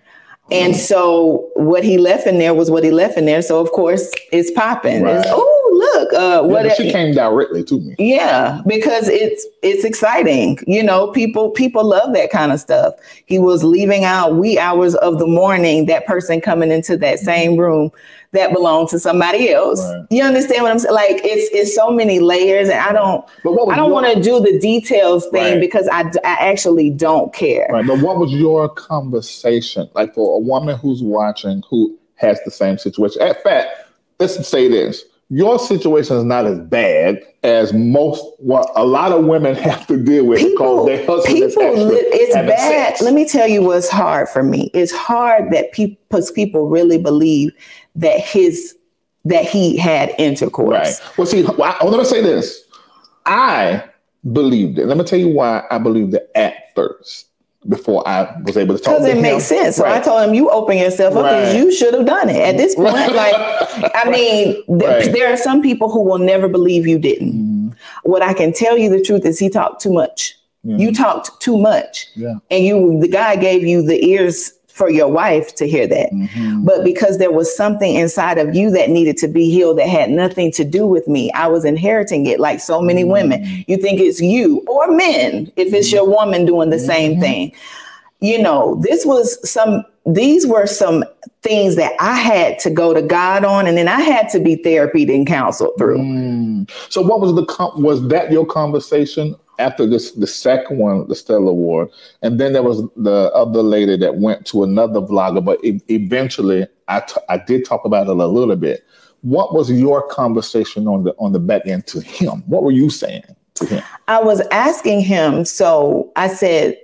And so what he left in there was what he left in there. So of course it's popping. Right. Oh, look, uh, what but she came directly to me. yeah, because it's it's exciting. You know, people people love that kind of stuff. He was leaving out wee hours of the morning, that person coming into that same room that belonged to somebody else. Right. You understand what I'm saying? Like it's it's so many layers and I don't But what was I don't want to do the details thing Right. because I actually don't care. Right, but what was your conversation like for a woman who's watching who has the same situation? In fact, let's say this: your situation is not as bad as most what a lot of women <laughs> have to deal with people, because their husband is people actually it's bad. sex. Let me tell you what's hard for me. It's hard that people people really believe that his that he had intercourse. Right. Well, see, I, let me say this: I believed it. Let me tell you why I believed it at first before I was able to talk. Because it him. makes sense. So I told him, "You open yourself up because Right. you should have done it." At this point, like, <laughs> I mean, th- Right. there are some people who will never believe you didn't. Mm-hmm. What I can tell you the truth is, he talked too much. You talked too much, Yeah. and you, the guy, gave you the ears for your wife to hear that. Mm-hmm. But because there was something inside of you that needed to be healed that had nothing to do with me, I was inheriting it like so many Mm-hmm. women. You think it's you or men, if it's your woman doing the same Mm-hmm. thing. You know, this was some, these were some things that I had to go to God on, and then I had to be therapied and counseled through. Mm. So, what was the was that your conversation after this the second one, the Stellar Award, and then there was the other lady that went to another vlogger, but e- eventually I t- I did talk about it a little bit. What was your conversation on the on the back end to him? What were you saying to him? I was asking him, so I said,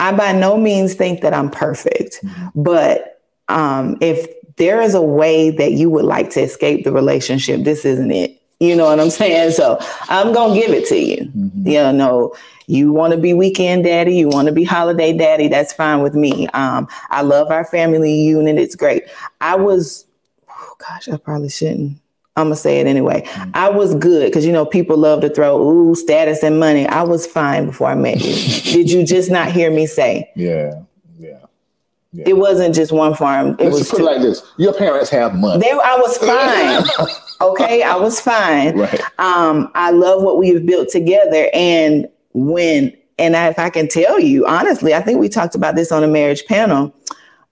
I by no means think that I'm perfect, but um, if there is a way that you would like to escape the relationship, this isn't it. You know what I'm saying? So I'm gonna give it to you. You know, you want to be weekend daddy, you want to be holiday daddy. That's fine with me. Um, I love our family unit. It's great. I was, oh gosh, I probably shouldn't. I'm gonna say it anyway. I was good because you know people love to throw ooh status and money. I was fine before I met you. <laughs> Did you just not hear me say yeah. It wasn't just one farm? It Let's was put two. it like this: Your parents have money, They, I was <laughs> fine. okay, I was fine. right? Um, I love what we've built together, and when and I, if I can tell you honestly, I think we talked about this on a marriage panel.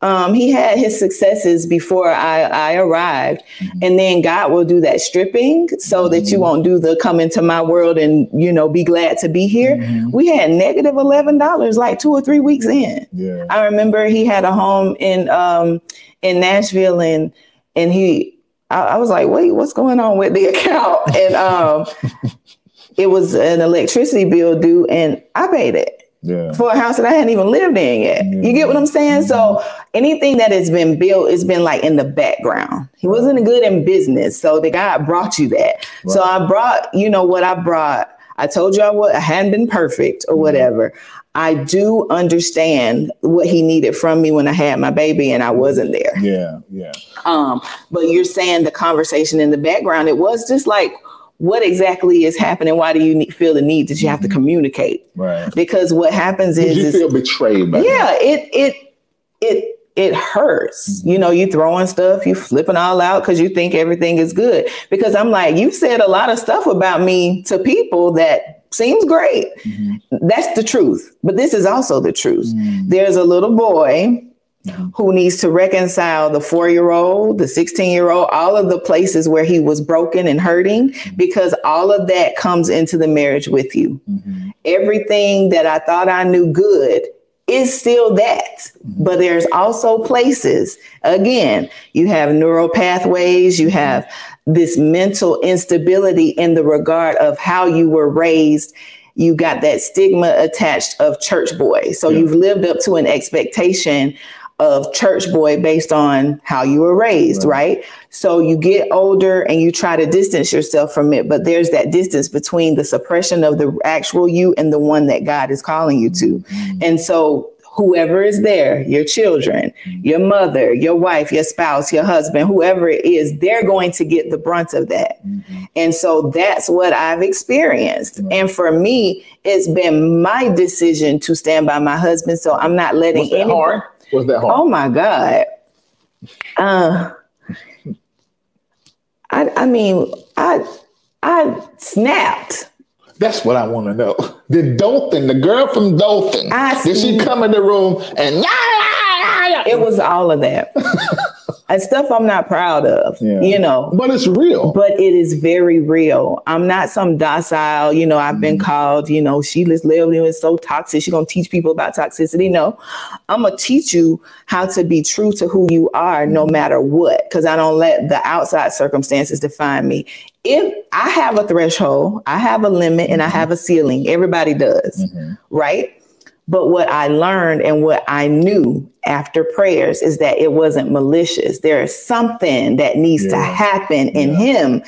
Um, he had his successes before I, I arrived, and then God will do that stripping so that you won't do the come into my world and you know be glad to be here. We had negative negative eleven dollars like two or three weeks in. Yeah. I remember he had a home in um in Nashville and and he I, I was like, wait, what's going on with the account? And um <laughs> it was an electricity bill due and I paid it Yeah. for a house that I hadn't even lived in yet. You get what I'm saying? So anything that has been built it's been like in the background. He wasn't good in business. So the guy brought you that. So I brought, you know what I brought. I told you I, was, I hadn't been perfect or whatever. I do understand what he needed from me when I had my baby and I wasn't there. Yeah, yeah. Um, but you're saying the conversation in the background, it was just like, what exactly is happening? Why do you need, feel the need that you have to mm-hmm. communicate? Right. Because what happens is, you is feel betrayed by yeah, it it it it hurts. Mm-hmm. You know, you throwing stuff, you flipping all out because you think everything is good. Because I'm like, you said a lot of stuff about me to people that seems great. Mm-hmm. That's the truth. But this is also the truth. Mm. There's a little boy who needs to reconcile the four year old, the 16 year old, all of the places where he was broken and hurting, because all of that comes into the marriage with you. Mm-hmm. Everything that I thought I knew good is still that. Mm-hmm. But there's also places, again, you have neural pathways, you mm-hmm. have this mental instability in the regard of how you were raised. You got that stigma attached of church boy. So you've lived up to an expectation of church boy based on how you were raised, right. So you get older and you try to distance yourself from it, but there's that distance between the suppression of the actual you and the one that God is calling you to. Mm-hmm. And so whoever is there, your children, mm-hmm. your mother, your wife, your spouse, your husband, whoever it is, they're going to get the brunt of that. Mm-hmm. And so that's what I've experienced. And for me, it's been my decision to stand by my husband. So I'm not letting Was any hard? Was that hard? Oh my God. Uh I I mean, I I snapped. That's what I want to know. Did Dothan, the girl from Dothan, I did she come in the room and It was all of that. <laughs> and stuff I'm not proud of, Yeah. you know. But it's real. But it is very real. I'm not some docile, you know, I've been mm-hmm. called, you know, Sheila's living is so toxic. She's gonna teach people about toxicity. No, I'm gonna teach you how to be true to who you are no mm-hmm. matter what. Because I don't let the outside circumstances define me. If I have a threshold, I have a limit and I mm-hmm. have a ceiling. Everybody does, right? But what I learned and what I knew after prayers is that it wasn't malicious. There is something that needs to happen in him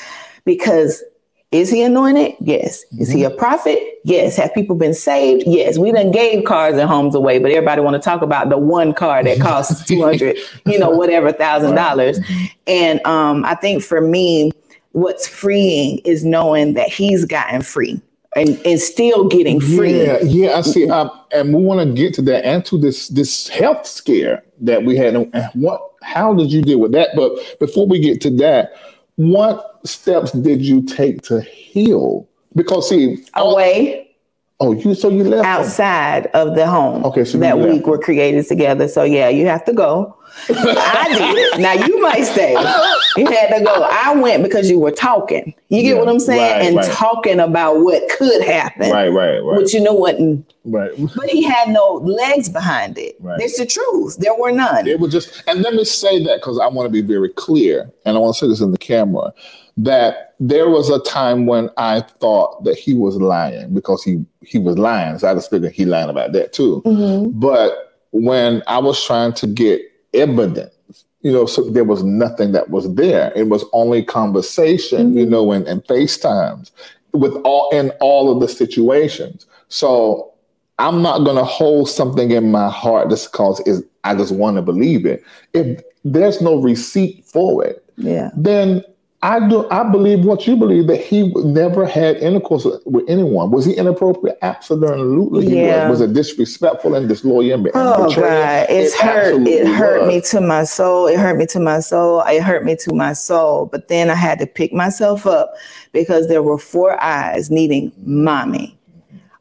because is he anointed? Yes. Is he a prophet? Yes. Have people been saved? Yes. We done gave cars and homes away, but everybody want to talk about the one car that costs <laughs> 200, you know, whatever thousand dollars. And um, I think for me, what's freeing is knowing that he's gotten free and, and still getting free. Yeah, yeah, I see. Um, and we want to get to that and to this this health scare that we had. And what? How did you deal with that? But before we get to that, what steps did you take to heal? Because see, all- Away. Oh, you so you left outside of the home Okay, so that week we're created together. So yeah, you have to go. <laughs> I did. Now you might stay. You had to go. I went because you were talking. You get Yeah, what I'm saying? right, and right. talking about what could happen. Right, right, right, Which you know wasn't mm. right. <laughs> but he had no legs behind it. Right. It's the truth. There were none. It was just, and let me say that because I want to be very clear, and I want to say this in the camera, that there was a time when I thought that he was lying because he he was lying. So I was figuring he lying about that too. Mm-hmm. But when I was trying to get evidence, you know, so there was nothing that was there. It was only conversation, you know, and, and FaceTimes with all in all of the situations. So I'm not gonna hold something in my heart just because is I just want to believe it. If there's no receipt for it, Yeah. then I do I believe what you believe that he never had intercourse with anyone. Was he inappropriate? Absolutely he Yeah. was. Was it disrespectful and disloyal and, Oh? God, it's It hurt. It hurt was. me to my soul. It hurt me to my soul. It hurt me to my soul. But then I had to pick myself up because there were four eyes needing mommy.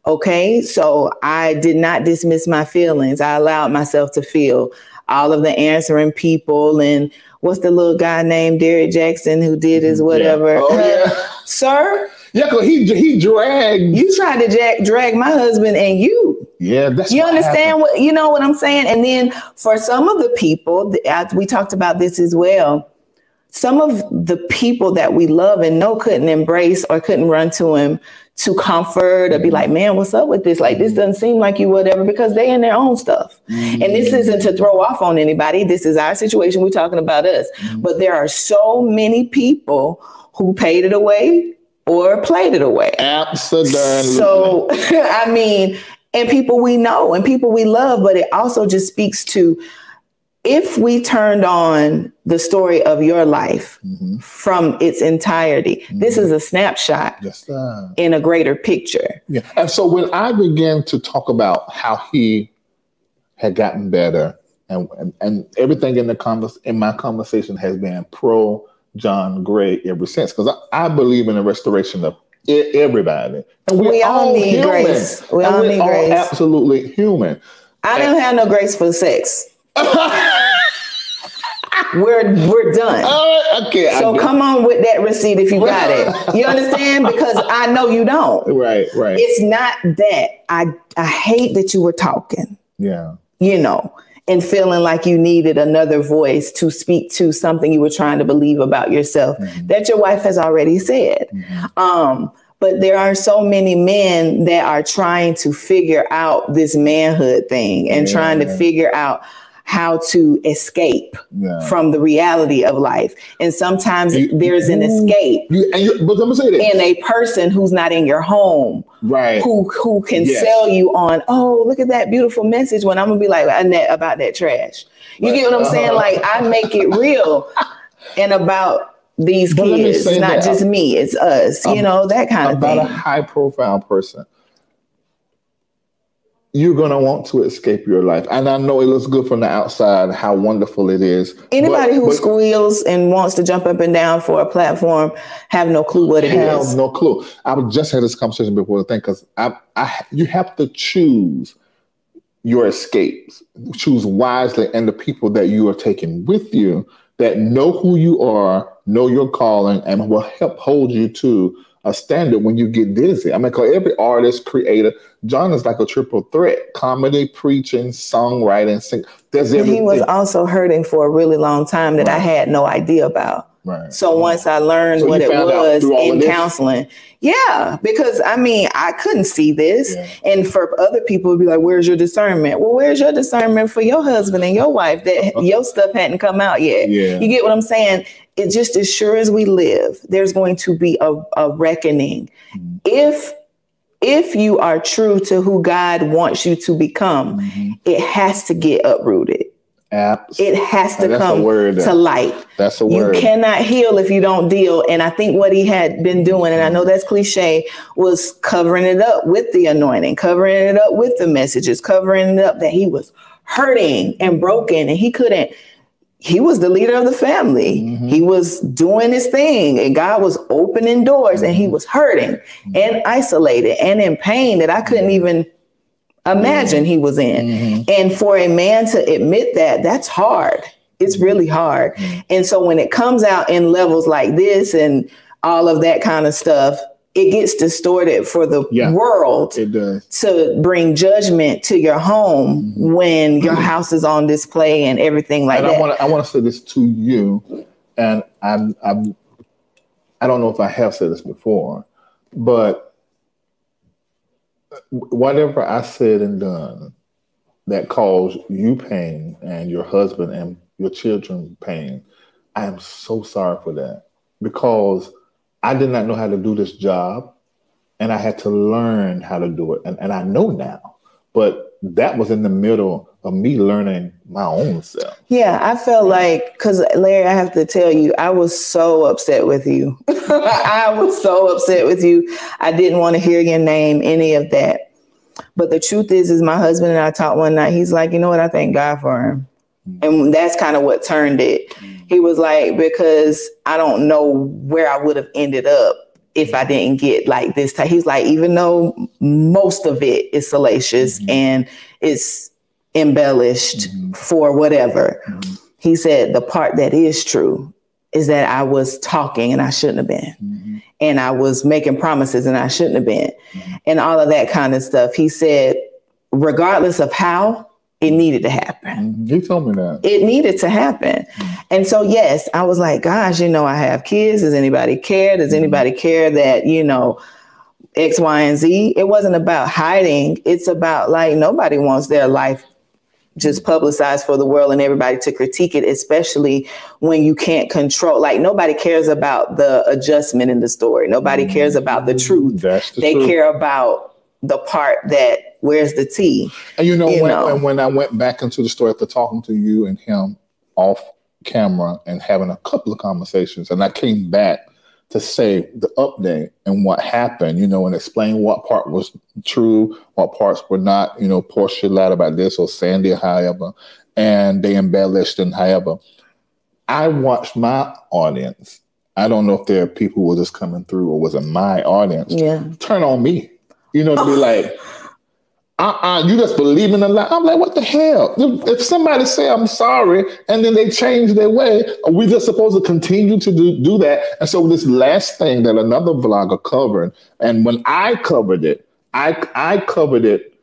Okay, so I did not dismiss my feelings. I allowed myself to feel all of the answering people and what's the little guy named Derrick Jaxn who did his whatever. Oh, yeah. Sir, Yeah, because he he dragged. you tried to drag, drag my husband and you Yeah, that's you what understand happened. what you know what I'm saying? And then for some of the people, we talked about this as well. Some of the people that we love and know couldn't embrace or couldn't run to him to comfort or be mm-hmm. like, man, what's up with this? Like, this mm-hmm. doesn't seem like you, whatever, because they in their own stuff. Mm-hmm. And this isn't to throw off on anybody. This is our situation. We're talking about us. But there are so many people who paid it away or played it away. Absolutely. So, <laughs> I mean, and people we know and people we love, but it also just speaks to if we turned on the story of your life mm-hmm. from its entirety, this mm-hmm. is a snapshot yes, in a greater picture. Yeah. And so when I began to talk about how he had gotten better and and, and everything in the convers in my conversation has been pro John Gray ever since. Because I, I believe in the restoration of everybody. And we're We all need human. grace. We And all need grace. absolutely human. I don't have no grace for sex. <laughs> we're we're done. Right, okay. So come on with that receipt if you got it. You <laughs> understand? Because I know you don't. Right, right. It's not that. I I hate that you were talking. Yeah. you know, and feeling like you needed another voice to speak to something you were trying to believe about yourself that your wife has already said. Um, but there are so many men that are trying to figure out this manhood thing and trying to figure out how to escape Yeah. from the reality of life. And sometimes there's an escape You, and you, but I'm say this. in a person who's not in your home right. who who can Yes. sell you on oh look at that beautiful message when i'm gonna be like annette about that trash you get what i'm saying like i make it real <laughs> and about these But kids not that. just me it's us you Um, know that kind of about thing a high profile person, you're gonna want to escape your life. And I know it looks good from the outside how wonderful it is. anybody but- who but squeals and wants to jump up and down for a platform have no clue what it have is no clue. I just had this conversation before the thing because I, I, you have to choose your escapes, choose wisely, and the people that you are taking with you that know who you are, know your calling, and will help hold you to a standard when you get dizzy. I mean, 'cause every artist, creator, John is like a triple threat: comedy, preaching, songwriting, sing. There's But he was also hurting for a really long time that i had no idea about right. So once I learned So what it was in this? counseling, yeah, because I mean, I couldn't see this. Yeah. And for other people to be like, where's your discernment? Well, where's your discernment for your husband and your wife that <laughs> your stuff hadn't come out yet? Yeah. You get what I'm saying? It just as sure as we live, there's going to be a, a reckoning. Mm-hmm. If if you are true to who God wants you to become, Mm-hmm. it has to get uprooted. It has to come word. to light. That's a word. You cannot heal if you don't deal. And I think what he had been doing, and I know that's cliche, was covering it up with the anointing, covering it up with the messages, covering it up that he was hurting and broken and he couldn't. He was the leader of the family. Mm-hmm. He was doing his thing, and God was opening doors, and he was hurting Mm-hmm. and isolated and in pain that I couldn't even imagine he was in. Mm-hmm. And for a man to admit that, that's hard. It's really hard. Mm-hmm. And so when it comes out in levels like this and all of that kind of stuff, it gets distorted for the Yeah. world It does. to bring judgment to your home when your house is on display and everything like Mm-hmm. and that. I want to I want to say this to you, and I'm I'm I don't know if I have said this before, but whatever I said and done that caused you pain and your husband and your children pain, I am so sorry for that because I did not know how to do this job and I had to learn how to do it. And, and I know now, but that was in the middle of me learning my own self. Yeah, I felt like because Larry, I have to tell you, I was so upset with you. <laughs> I was so upset with you. I didn't want to hear your name, any of that. But the truth is, is my husband and I talked one night. He's like, you know what? I thank God for him, mm. and that's kind of what turned it. Mm. He was like, because I don't know where I would have ended up if I didn't get like this type. He's like, even though most of it is salacious mm-hmm. and it's embellished mm-hmm. for whatever. Mm-hmm. He said the part that is true is that I was talking and I shouldn't have been. And I was making promises and I shouldn't have been. And all of that kind of stuff. He said, regardless of how, it needed to happen. Mm-hmm. He told me that. It needed to happen. Mm-hmm. And so, yes, I was like, gosh, you know, I have kids. Does anybody care? Does mm-hmm. anybody care that, you know, X, Y, and Z? It wasn't about hiding. It's about like nobody wants their life just publicized for the world and everybody to critique it, especially when you can't control. Like nobody cares about the adjustment in the story. Nobody cares about the truth. The they truth. care about the part that where's the tea. And you know, You when, know. when when I went back into the story after talking to you and him off camera and having a couple of conversations, and I came back to say the update and what happened, you know, and explain what part was true, what parts were not. You know, Portia lied about this or Sandy, however, and they embellished and however. I watched my audience. I don't know if there are people who were just coming through or was it my audience Yeah. turn on me. You know, to be like, uh-uh, you just believe in a lie. I'm like, what the hell? If somebody say I'm sorry and then they change their way, are we just supposed to continue to do, do that? And so this last thing that another vlogger covered, and when I covered it, I I covered it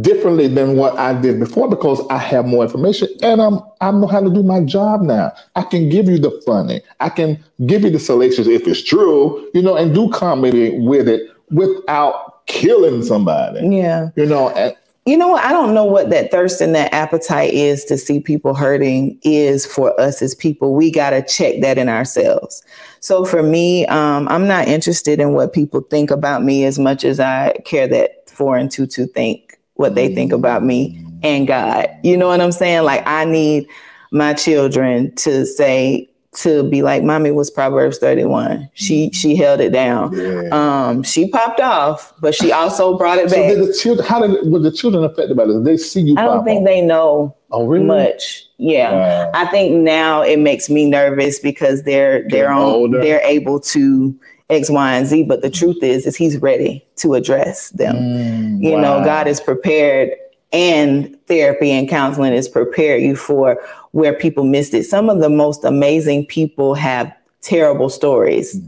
differently than what I did before because I have more information and I'm I know how to do my job now. I can give you the funny. I can give you the salacious if it's true, you know, and do comedy with it without killing somebody. Yeah. You know, and You know what? I don't know what that thirst and that appetite is to see people hurting is for us as people. We got to check that in ourselves. So for me, um, I'm not interested in what people think about me as much as I care that four and two to think what they think about me and God. You know what I'm saying? Like I need my children to say to be like, "Mommy was Proverbs 31. She she held it down. Yeah. Um, she popped off, but she also brought it so back." did the children how did were the children affected by this? They see you I don't think off. they know Oh, really? much. Yeah. Wow. I think now it makes me nervous because they're they're on older. they're able to X, Y, and Z. But the truth is, is he's ready to address them. Mm, You know. God is prepared and therapy and counseling is prepared you for where people missed it. Some of the most amazing people have terrible stories.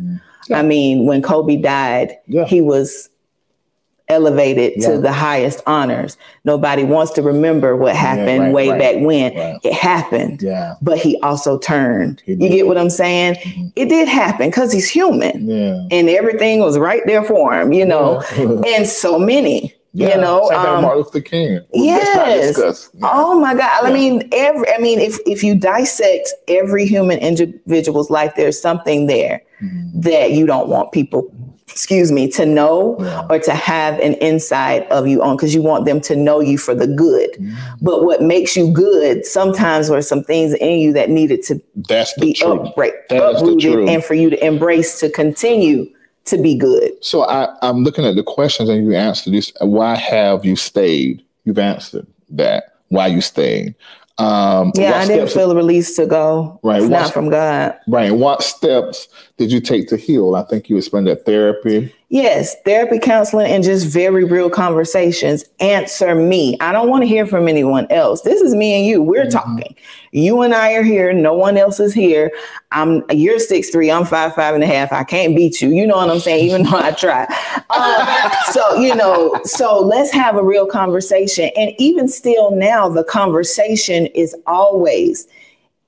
I mean, when Kobe died, Mm-hmm. Yeah. he was elevated Yeah. to the highest honors. Nobody wants to remember what happened right, way right, back when. right. It happened. Yeah. But he also turned. He you get what I'm saying? It did happen because he's human Yeah. and everything was right there for him, you know, <laughs> and so many, Yeah. you know. Um, Martin Luther King. Yes. Yeah. Oh my God. I mean, every I mean, if if you dissect every human individual's life, there's something there Mm-hmm. that you don't want people, excuse me, to know Yeah. or to have an insight of you on because you want them to know you for the good. Mm-hmm. But what makes you good sometimes were some things in you that needed to That's the be truth. upright, That is the uprooted truth. and for you to embrace to continue to be good. So I, I'm looking at the questions and you answered this. Why have you stayed? You've answered that. Why you stayed. Um, Yeah, I didn't feel a release to go. Right, It's not from God. Right. What steps did you take to heal? I think you explained that therapy. Yes, therapy, counseling, and just very real conversations. Answer me. I don't want to hear from anyone else. This is me and you. We're Mm-hmm. talking. You and I are here. No one else is here. I'm you're six three. I'm five five and a half. I can't beat you. You know what I'm saying? Even <laughs> though I try. Um, so you know. So let's have a real conversation. And even still now, the conversation is always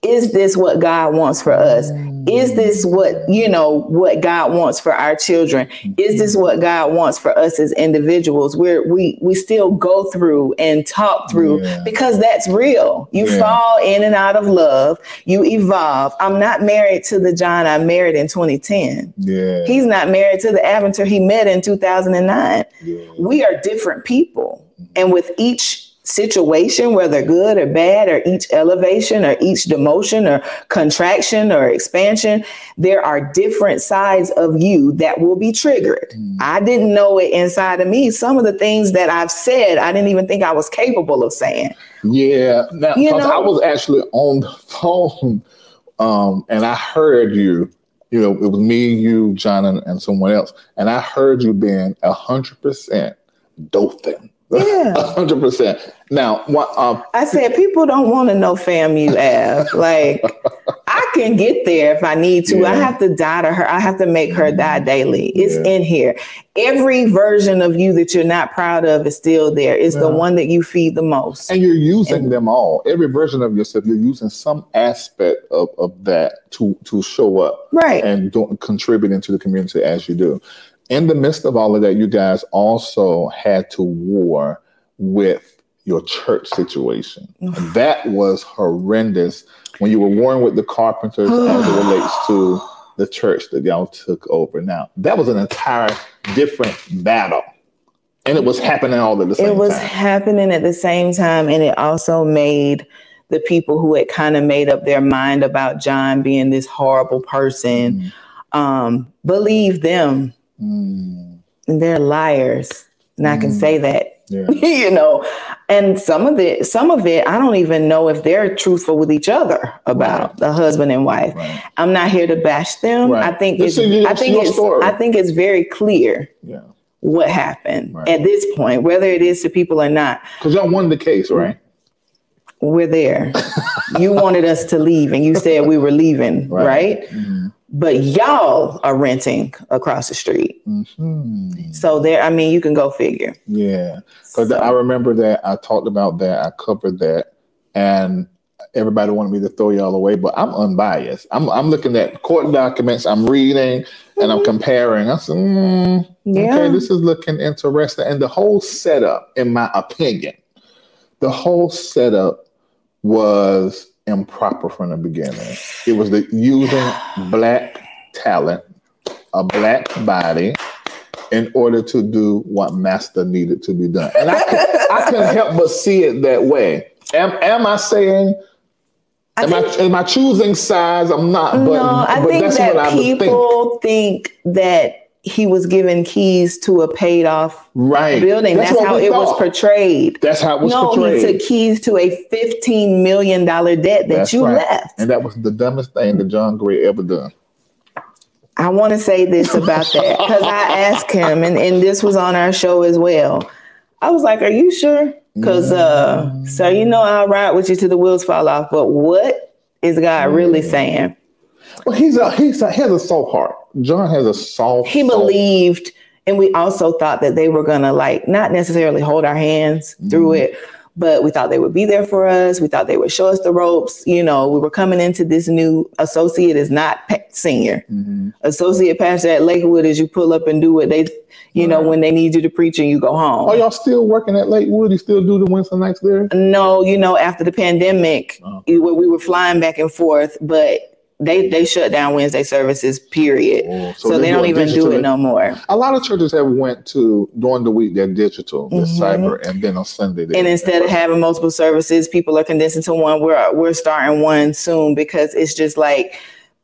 is this what God wants for us? Is mm. this what, you know, what God wants for our children? Is this mm-hmm. what God wants for us as individuals? Where we we still go through and talk through Yeah. because that's real. You Yeah. fall in and out of love, you evolve. I'm not married to the John I married in 2010. Yeah. He's not married to the Aventer he met in 2009 yeah. we are different people. And with each situation, whether good or bad, or each elevation or each demotion or contraction or expansion, there are different sides of you that will be triggered. I didn't know it inside of me. Some of the things that I've said, I didn't even think I was capable of saying. Yeah. Now, You know? I was actually on the phone um, and I heard you. You know, it was me, you, John, and, and someone else. And I heard you being 100% Dothan. Yeah. <laughs> 100%. Now, what, um, I said, people don't want to know FAMU Av. <laughs> Like, I can get there if I need to. I have to die to her. I have to make her die daily. It's Yeah. in here. Every version of you that you're not proud of is still there. It's the one that you feed the most. and you're using them all. Every version of yourself, you're using some aspect of, of that to, to show up. Right. and don't contributing to the community as you do. In the midst of all of that, you guys also had to war with your church situation. that was horrendous when you were warring with the carpenters <sighs> as it relates to the church that y'all took over. Now, that was an entire different battle. And it was happening all at the same it was time. happening at the same time. And it also made the people who had kind of made up their mind about John being this horrible person um, believe them. Mm, And they're liars. And I can Mm. say that yeah. <laughs> you know and some of it some of it i don't even know if they're truthful with each other about Right. the husband and wife Right. i'm not here to bash them Right. i think This it's, is- i think it's story. i think it's very clear Yeah. what happened at this point whether it is to people or not Because y'all won the case, right? we're there <laughs> you wanted us to leave and you said we were leaving Right. Mhm. But y'all are renting across the street. Mhm. So there, I mean, you can go figure. Yeah, because I remember that I talked about that, I covered that, and everybody wanted me to throw y'all away, but I'm unbiased. I'm I'm looking at court documents, I'm reading, and I'm comparing. I said, mm, Yeah. okay, this is looking interesting, and the whole setup, in my opinion, the whole setup was improper from the beginning. It was the using black talent, a black body, in order to do what master needed to be done. And I, can, I couldn't help but see it that way. Am, am I saying, am I, am I choosing sides? I'm not, but, no, I but think that's that what I would think. people think that he was given keys to a paid off Right. building. That's That's, how it was portrayed. That's how it was no, portrayed. he took keys to a fifteen million dollar debt that That's you right. left. And that was the dumbest thing that John Gray ever done. I want to say this about <laughs> that because I asked him, and, and this was on our show as well. I was like, "Are you sure?" Because, uh, so you know, I'll ride with you to the wheels fall off. But what is God really saying? Well, he's a he's a, he has a soft heart. John has a soft. He soft- believed, and we also thought that they were gonna like not necessarily hold our hands through it, but we thought they would be there for us. We thought they would show us the ropes. You know, we were coming into this new associate is not pa- senior. Mhm. Associate pastor at Lakewood As you pull up and do what they, you know, when they need you to preach and you go home. Are y'all still working at Lakewood? You still do the Wednesday nights there? No, you know, after the pandemic, Oh. it- we were flying back and forth, but they they shut down Wednesday services. Period. Oh, so they they're don't even do it no more. A lot of churches have went to during the week they're digital, they're Mhm. cyber, and then on Sunday. They And instead of having multiple services, people are condensing to one. We're we're starting one soon because it's just like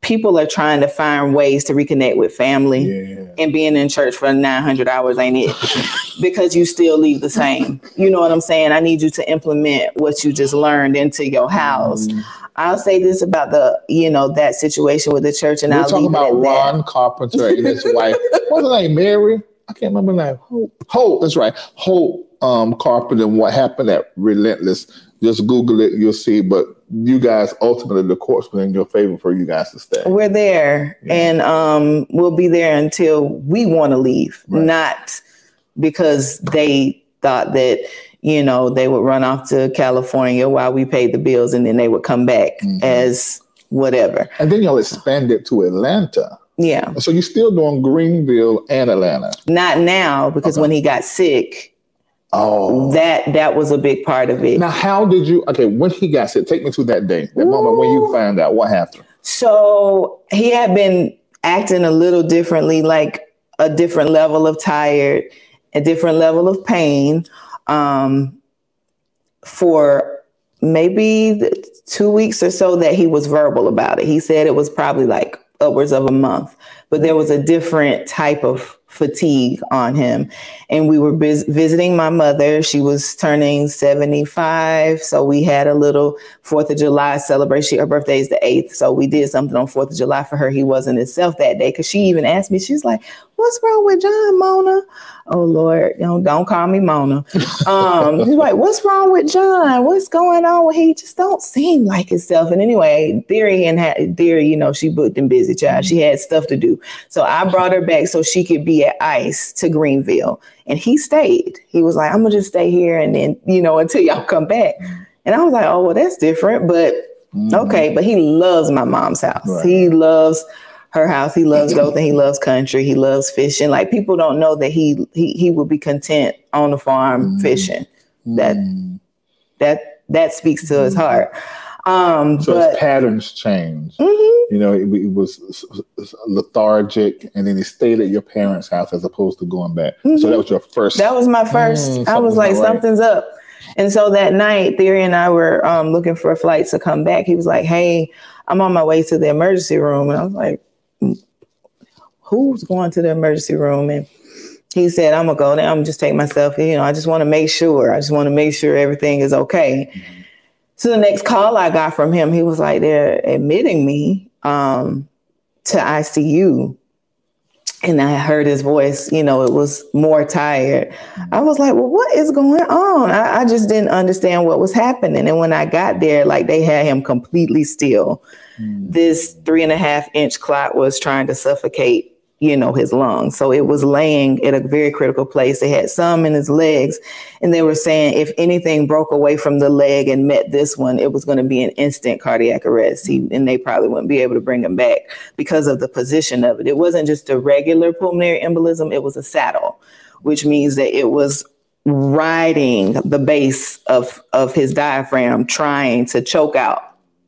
people are trying to find ways to reconnect with family. yeah, And being in church for 900 hours ain't it <laughs> because you still leave the same. You know what I'm saying? I need you to implement what you just learned into your house. Mm-hmm. I'll say this about the, you know, that situation with the church, and we're I'll talking leave it about at that. Ron Carpenter and his <laughs> wife. What's her name? Mary. I can't remember her name. Hope. Hope. That's right. Hope um, Carpenter. And what happened at Relentless? Just Google it. You'll see. But you guys ultimately the court's been in your favor for you guys to stay. We're there, Yeah. and um, we'll be there until we want to leave, Right. not because they thought that you know they would run off to California while we paid the bills, and then they would come back Mhm. as whatever. And then y'all expanded to Atlanta. Yeah, So you're still doing Greenville and Atlanta. not now because Okay. when he got sick, Oh. that that was a big part of it. Now, how did you? Okay, when he got sick, take me to that day, that moment when you found out what happened. So he had been acting a little differently, like a different level of tired, a different level of pain, um, for maybe two weeks or so that he was verbal about it. He said it was probably like upwards of a month, but there was a different type of fatigue on him. And we were vis- visiting my mother. She was turning 75. So we had a little Fourth of July celebration. Her birthday is the 8th. So we did something on Fourth of July for her. He wasn't himself that day. Cause she even asked me, she's like, What's wrong with John, Mona? Oh Lord, don't, don't call me Mona. Um, <laughs> she's like, What's wrong with John? What's going on he just don't seem like himself. And anyway, Theory and ha- Theory, you know, she booked and busy child. She had stuff to do. So I brought her back so she could be at ICE to Greenville. And he stayed. He was like, I'm gonna just stay here and then, you know, until y'all come back. And I was like, oh, well, that's different, but okay. But he loves my mom's house. Right. He loves her house. He loves Dothan. He loves country. He loves fishing. Like people don't know that he he he would be content on the farm Mhm. fishing. That Mm. that that speaks to his heart. Um, So but his patterns changed. Mhm. You know, it, it was lethargic, and then he stayed at your parents' house as opposed to going back. So Mhm. that was your first. That was my first. Mm, I was like, right. something's up. And so that night, Theory and I were um, looking for a flight to come back. He was like, "Hey, I'm on my way to the emergency room," and I was like, "Mm, "Who's going to the emergency room?" And he said, "I'm gonna go there. I'm just take myself. You know, I just want to make sure. I just want to make sure everything is okay." So the next call I got from him, he was like, "They're admitting me um, to ICU." and I heard his voice, you know, it was more tired. I was like, well, what is going on? I, I, just didn't understand what was happening. And when I got there, like they had him completely still. Mm. This three and a half inch clot was trying to suffocate you know, his lungs. So it was laying at a very critical place. They had some in his legs, and they were saying if anything broke away from the leg and met this one, it was going to be an instant cardiac arrest. He, and they probably wouldn't be able to bring him back because of the position of it. It wasn't just a regular pulmonary embolism, it was a saddle, which means that it was riding the base of, of his diaphragm, trying to choke out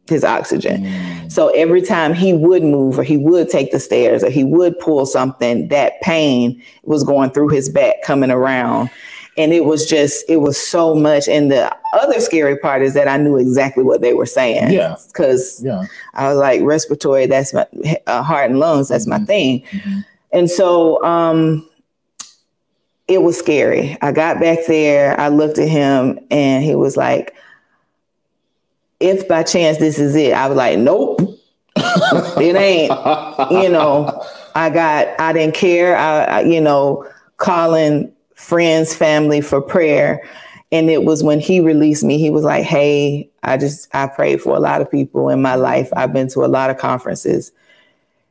his oxygen. Mm. So every time he would move or he would take the stairs or he would pull something, that pain was going through his back, coming around. And it was just, it was so much. And the other scary part is that I knew exactly what they were saying. Yeah. Because yeah. I was like, respiratory, that's my uh, heart and lungs, that's mm-hmm. my thing. Mm-hmm. And so, um, it was scary. I got back there, I looked at him, and he was like, if by chance this is it, I was like, nope, it ain't. You know, I got, I didn't care. I, I, you know, calling friends, family for prayer. And it was when he released me, he was like, hey, I just, I prayed for a lot of people in my life. I've been to a lot of conferences.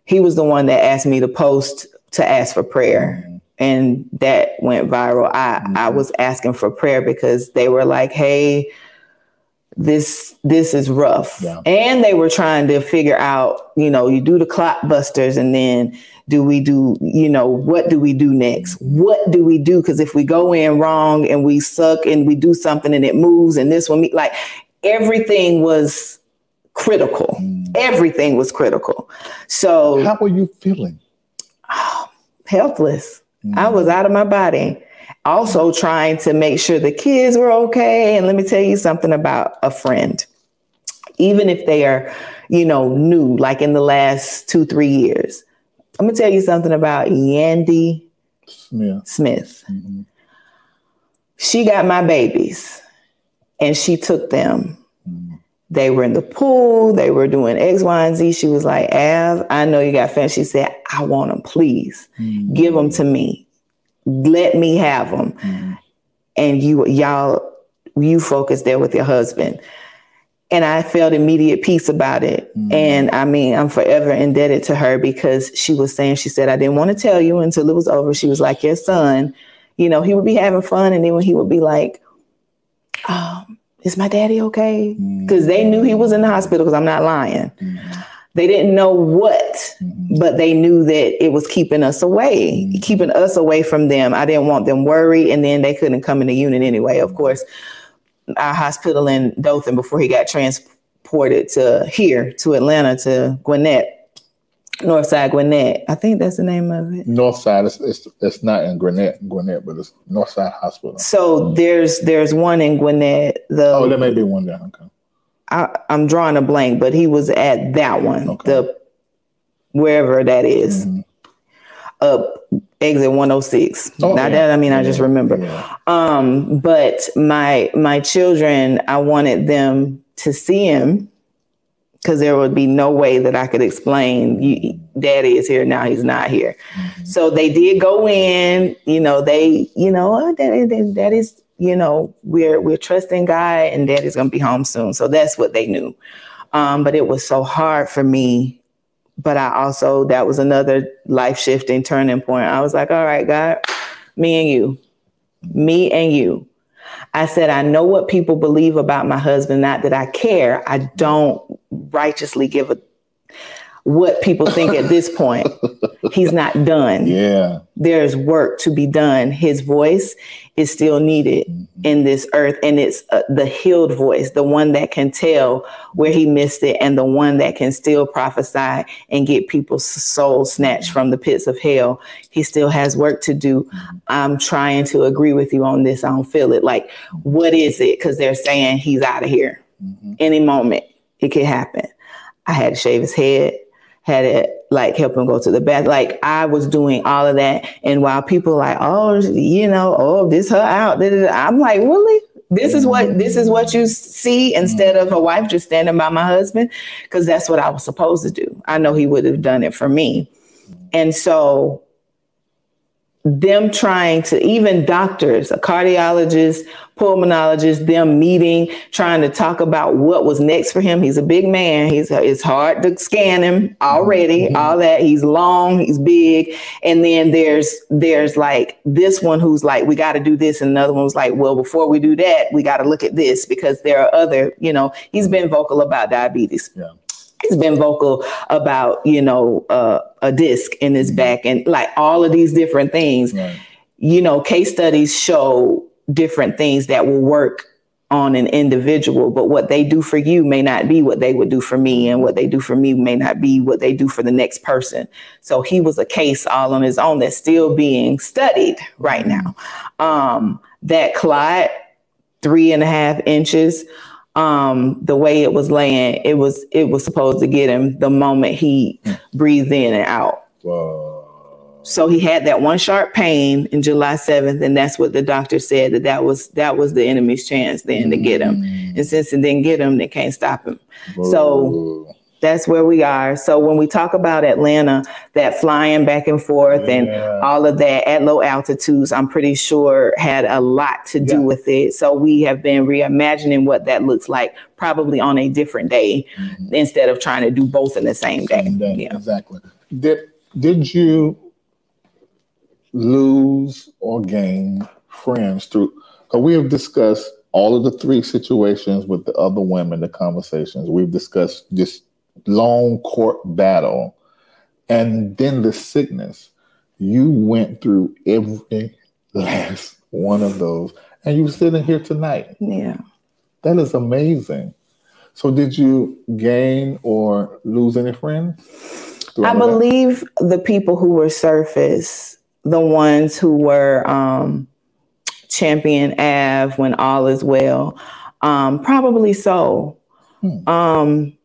He was the one that asked me to post to ask for prayer. And that went viral. I, mm-hmm. I was asking for prayer because they were like, hey, this this is rough. Yeah. and they were trying to figure out you know you do the clot busters and then do we do you know what do we do next? What do we do? Because if we go in wrong and we suck and we do something and it moves and this one like everything was critical. Mm. everything was critical. So how were you feeling? oh, <sighs> helpless. Mm. i was out of my body also trying to make sure the kids were okay. And let me tell you something about a friend. Even if they are, you know, new, like in the last two, three years, I'm gonna tell you something about Yandy Smith. Smith. Mm-hmm. She got my babies and she took them. Mm-hmm. They were in the pool, they were doing X, Y, and Z. She was like, Av, I know you got fans. She said, I want them, please. Mm-hmm. Give them to me let me have them. Mm-hmm. And you, y'all, you focus there with your husband. And I felt immediate peace about it. Mm-hmm. And I mean, I'm forever indebted to her because she was saying, she said, I didn't want to tell you until it was over. She was like, Your son, you know, he would be having fun. And then when he would be like, oh, Is my daddy okay? Because mm-hmm. they knew he was in the hospital because I'm not lying. They didn't know what, mm-hmm. but they knew that it was keeping us away, mm-hmm. keeping us away from them. I didn't want them worried, and then they couldn't come in the unit anyway. Of course, our hospital in Dothan before he got transported to here to Atlanta to Gwinnett. Northside Gwinnett. I think that's the name of it. Northside. It's, it's, it's not in Gwinnett, Gwinnett, but it's Northside Hospital. So there's there's one in Gwinnett. The oh, there may be one there. Okay. I, am drawing a blank, but he was at that one, okay. the wherever that is, mm-hmm. up exit 106. Oh, Not yeah. that I mean yeah. I just remember. Yeah. Um, but my my children, I wanted them to see him because there would be no way that I could explain. You, Daddy is here now; he's not here. Mm-hmm. So they did go in. You know, they, you know, oh, Daddy, Daddy's you know, we're we're trusting God and daddy's gonna be home soon. So that's what they knew. Um, but it was so hard for me. But I also that was another life shifting turning point. I was like, all right, God, me and you, me and you. I said, I know what people believe about my husband, not that I care. I don't righteously give a what people think at this point. <laughs> He's not done. Yeah. There's work to be done. His voice is still needed mm-hmm. in this earth. And it's uh, the healed voice, the one that can tell where he missed it, and the one that can still prophesy and get people's souls snatched from the pits of hell. He still has work to do. Mm-hmm. I'm trying to agree with you on this. I don't feel it. Like, what is it? Because they're saying he's out of here mm-hmm. any moment. It could happen. I had to shave his head had to like help him go to the bath. Like I was doing all of that. And while people like, oh, you know, oh, this her out. I'm like, really? This is what this is what you see instead of a wife just standing by my husband, because that's what I was supposed to do. I know he would have done it for me. And so them trying to even doctors, a cardiologist, pulmonologist, them meeting, trying to talk about what was next for him. He's a big man. He's it's hard to scan him already. Mm-hmm. All that. He's long. He's big. And then there's there's like this one who's like, we got to do this, and another one's like, well, before we do that, we got to look at this because there are other. You know, he's been vocal about diabetes. Yeah he's been vocal about you know uh, a disc in his mm-hmm. back and like all of these different things right. you know case studies show different things that will work on an individual but what they do for you may not be what they would do for me and what they do for me may not be what they do for the next person so he was a case all on his own that's still being studied right mm-hmm. now um, that clot three and a half inches um, the way it was laying, it was it was supposed to get him the moment he breathed in and out. So he had that one sharp pain in July 7th, and that's what the doctor said that that was that was the enemy's chance then to get him. Mm. And since it didn't get him, they can't stop him. Whoa. So that's where we are. So when we talk about Atlanta, that flying back and forth yeah. and all of that at low altitudes, I'm pretty sure had a lot to do yeah. with it. So we have been reimagining what that looks like, probably on a different day, mm-hmm. instead of trying to do both in the same day. Same day. Yeah. Exactly. Did did you lose or gain friends through? Because we have discussed all of the three situations with the other women, the conversations we've discussed just long court battle, and then the sickness. You went through every <laughs> last one of those, and you're sitting here tonight. Yeah. That is amazing. So, did you gain or lose any friends? I believe that? the people who were surface, the ones who were um, champion Av when all is well, um, probably so. Hmm. Um,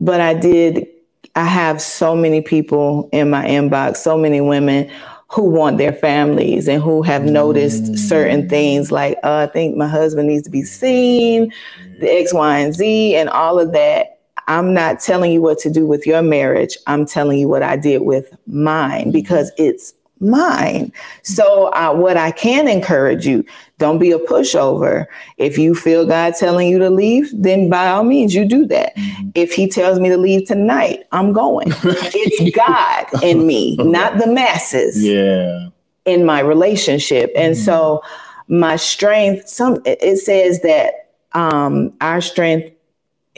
but I did, I have so many people in my inbox, so many women who want their families and who have noticed mm. certain things like, uh, I think my husband needs to be seen, the X, Y, and Z, and all of that. I'm not telling you what to do with your marriage. I'm telling you what I did with mine because it's mine. So, uh, what I can encourage you, don't be a pushover. If you feel God telling you to leave, then by all means, you do that. Mm-hmm. If He tells me to leave tonight, I'm going. <laughs> it's God in me, not the masses. Yeah. In my relationship, and mm-hmm. so my strength. Some it says that um, our strength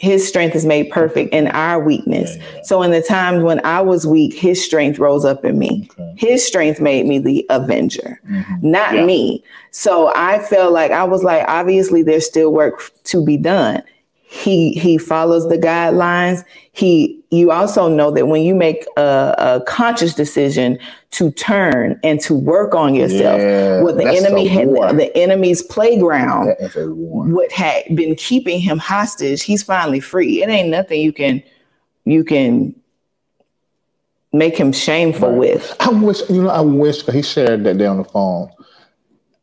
his strength is made perfect in our weakness. Yeah, yeah. So in the times when I was weak, his strength rose up in me. Okay. His strength made me the avenger, mm-hmm. not yeah. me. So I felt like I was like, obviously there's still work to be done he he follows the guidelines. He you also know that when you make a, a conscious decision to turn and to work on yourself yeah, what the enemy had the enemy's playground what had been keeping him hostage he's finally free. It ain't nothing you can you can make him shameful right. with. I wish you know i wish he shared that day on the phone.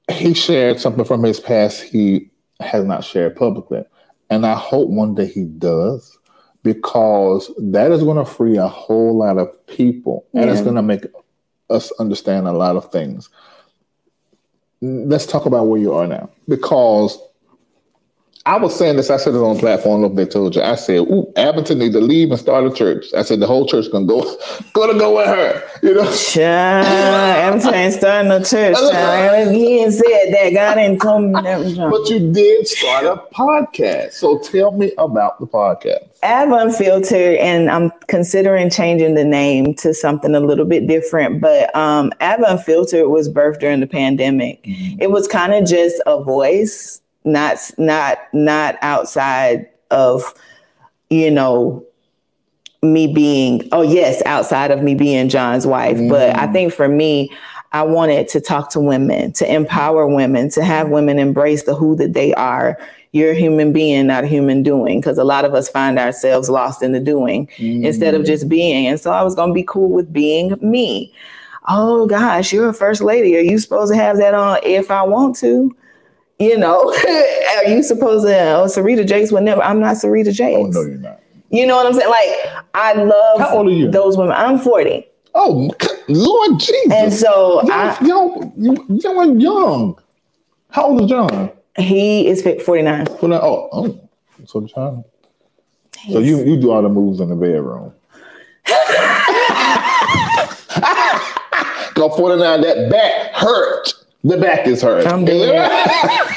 He shared something from his past he has not shared publicly and I hope one day he does because that is going to free a whole lot of people and it's going to make us understand a lot of things. Let's talk about where you are now because I was saying this. I said it on the platform. Look, they told you. I said, "Ooh, Aventer need to leave and start a church." I said the whole church gonna go, <laughs> gonna go with her. You know, Child, Aventer ain't starting a church. <laughs> Child. He ain't said that. God ain't told me that. But you did start a podcast. So tell me about the podcast. Av Unfiltered, and I'm considering changing the name to something a little bit different. But um, Av Unfiltered was birthed during the pandemic. Mm-hmm. It was kind of just a voice not not not outside of you know me being oh yes outside of me being John's wife. Mm. but I think for me I wanted to talk to women to empower women to have women embrace the who that they are. You're a human being not a human doing because a lot of us find ourselves lost in the doing mm. instead of just being. And so I was going to be cool with being me. Oh gosh you're a first lady. Are you supposed to have that on if I want to you know, <laughs> are you supposed to? Oh, Sarita Jakes would never. I'm not Sarita Jakes. Oh no, you're not. You know what I'm saying? Like I love How old are you? those women. I'm 40. Oh, Lord Jesus. And so Young, I, young, you- young, and young. How old is John? he is 49. Well, now- Oh, oh, so John. So you you do all the moves in the bedroom. <laughs> <laughs> Go 49, that back hurt. The back is hurt. I'm dead.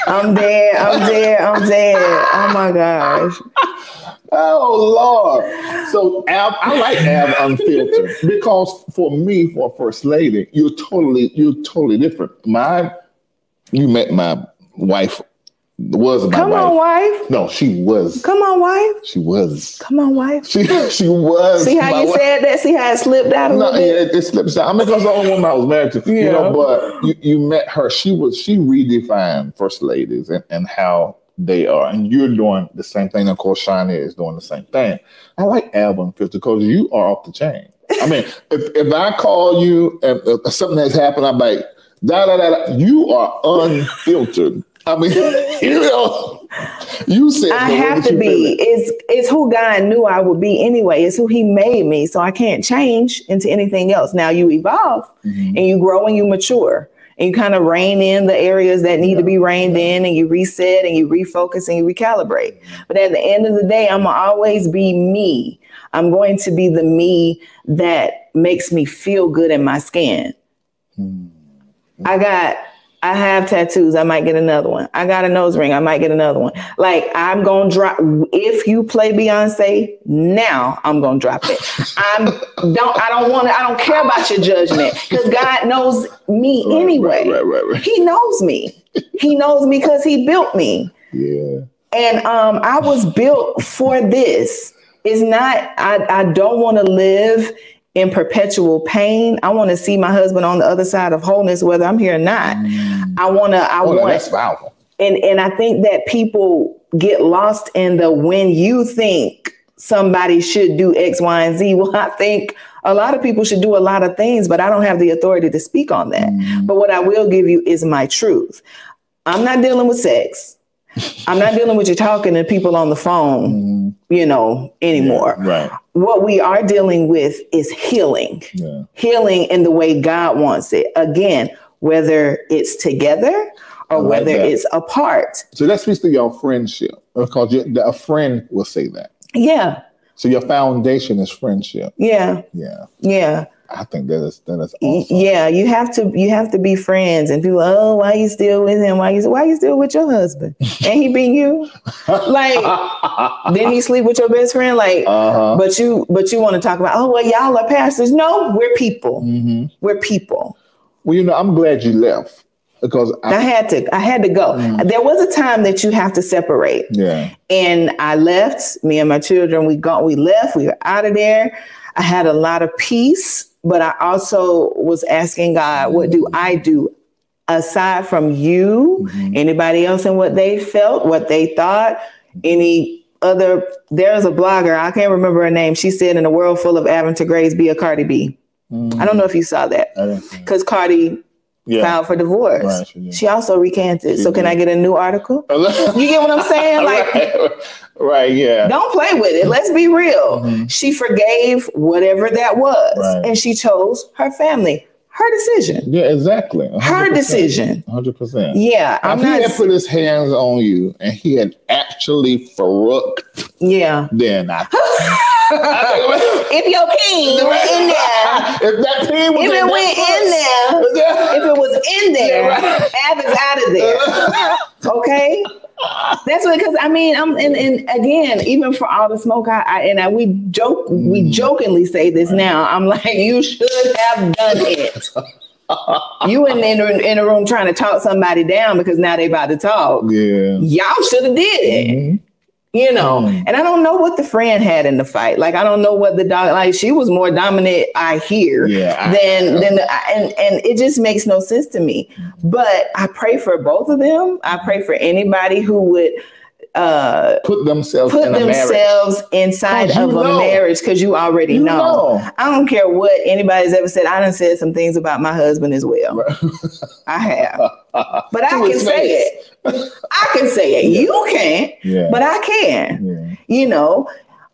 <laughs> I'm dead. I'm dead. I'm dead. Oh my gosh. Oh Lord! So Av, I like Av unfiltered because for me, for a first lady, you're totally, you're totally different. My, you met my wife, was my Come wife. on, wife. No, she was. Come on, wife. She was. Come on, wife. She <laughs> she was. See how you wife. said that? See how it slipped out a No, yeah, it, it slips out. I mean, because the only woman I was married to, you know. But you, you met her. She was. She redefined first ladies and, and how they are, and you're doing the same thing. Of course, Shania is doing the same thing. I like Av Unfiltered because you are off the chain. I mean, <laughs> if, if I call you and uh, something has happened, I'm like, da da da. da. You are unfiltered. I mean, <laughs> you know, you said I have to be. It's it's who God knew I would be anyway. It's who He made me. So I can't change into anything else. Now you evolve Mm-hmm. and you grow and you mature. And you kind of rein in the areas that need to be reined in and you reset and you refocus and you recalibrate. But at the end of the day, I'm gonna always be me. I'm going to be the me that makes me feel good in my skin. I got, I have tattoos. I might get another one. I got a nose ring. I might get another one. Like I'm gonna drop. If you play Beyonce now, I'm gonna drop it. I'm don't. I don't want to. I don't care about your judgment because God knows me anyway. Right, right, right. He knows me. He knows me because He built me. Yeah. And um, I was built for this. It's not, I, I don't want to live in perpetual pain. I want to see my husband on the other side of wholeness, whether I'm here or not. I want to, I Oh, want, that's powerful. and, and I think that people get lost in the when you think somebody should do X, Y, and Z. <laughs> Well, I think a lot of people should do a lot of things, but I don't have the authority to speak on that. Mm. But what I will give you is my truth. I'm not dealing with sex. I'm not dealing with you talking to people on the phone, mm-hmm. you know, anymore. Right. What we are dealing with is healing, Yeah. healing in the way God wants it. Again, whether it's together or like whether that. it's apart. So that speaks to your friendship because you, a friend will say that. Yeah, So your foundation is friendship. yeah, Yeah. yeah. I think that is that is awesome. Yeah, you have to you have to be friends and people, oh, why you still with him? Why you why you still with your husband? And he beat you? <laughs> Like didn't he sleep with your best friend? Like Uh-huh. but you but you want to talk about, oh well, y'all are pastors. No, we're people. hmm We're people. Well, you know, I'm glad you left because I I, had to I had to go. There was a time that you have to separate. yeah, And I left, me and my children, we got we left, we were out of there. I had a lot of peace, but I also was asking God, what do mm-hmm. I do aside from you, mm-hmm. anybody else and what they felt, what they thought, any other there's a blogger, I can't remember her name. She said in a world full of Aventer Grays, be a Cardi B. I don't mm. know if you saw that. I didn't see it. Because Cardi yeah. filed for divorce. Right, she she also recanted. She so can. I get a new article? <laughs> you get what I'm saying? Like right, <laughs> right, yeah. don't play with it. Let's be real. Mhm. She forgave whatever that was, Right. and she chose her family. Her decision. Yeah, exactly. Her 100%. decision. 100%. Yeah, I'm if he had put his hands on you and he had actually Farouk, yeah. then I. <laughs> if your peen went in there, if that pin was if it in went in there, if it was in there, right. Av is out of there. <laughs> Okay. That's what, because I mean, I'm and, and again, even for all the smoke, I, I and I, we joke, we Mm. jokingly say this now. I'm like, you should have done it. <laughs> you in in, in a room trying to talk somebody down because now they about to talk. Yeah. Y'all should have did it. Mhm. You know, Mm. and I don't know what the friend had in the fight. Like I don't know what the dog like. She was more dominant. I hear Yeah, I- than than the, and and it just makes no sense to me. But I pray for both of them. I pray for anybody who would uh Put themselves put themselves inside of a know. marriage because you already You know. know. I don't care what anybody's ever said. I done said some things about my husband as well. I have, <laughs> but I can say it. I can say it. <laughs> You can't, Yeah. but I can yeah. you know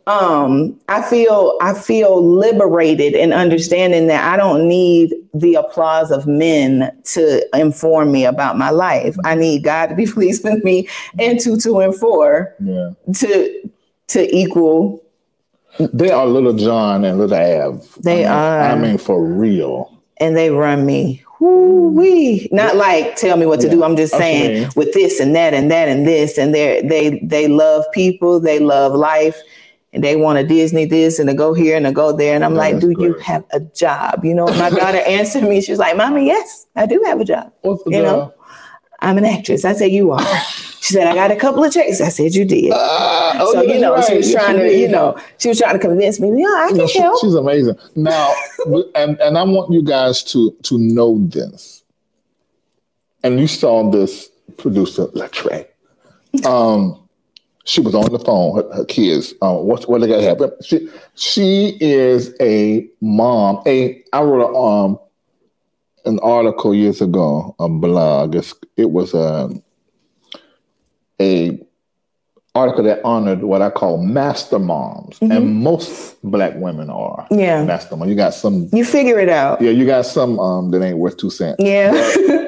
um i feel i feel liberated in understanding that i don't need the applause of men to inform me about my life i need god to be <laughs> pleased with me and two two and four Yeah. to to equal They are little John and little Av. They I mean, are. I mean, for real. and they run me woo-wee. not like tell me what to do i'm just Okay. saying with this and that and that and this and they they they love people they love life and they want to disney this and to go here and to go there. And i'm like do you have a job? You know my daughter <laughs> answered me. She was like mommy yes i do have a job. What's the You know, i'm an actress. I said you are. <laughs> She said i got a couple of checks. I said you did. Oh, so yeah, you know that's she was Yes, trying to you know she was trying to convince me yeah i can know, she- help. she's amazing. Now, <laughs> and and I want you guys to to know this. And you saw this producer Latre. Um, she was on the phone. Her, her kids. Um, what what they got happen? She she is a mom. A I wrote a, um an article years ago, a blog. It's, it was um, a article that honored what I call master moms, and most black women are Mm-hmm. Yeah. master mom. You got some, you figure it out yeah, you got some um that ain't worth two cents. yeah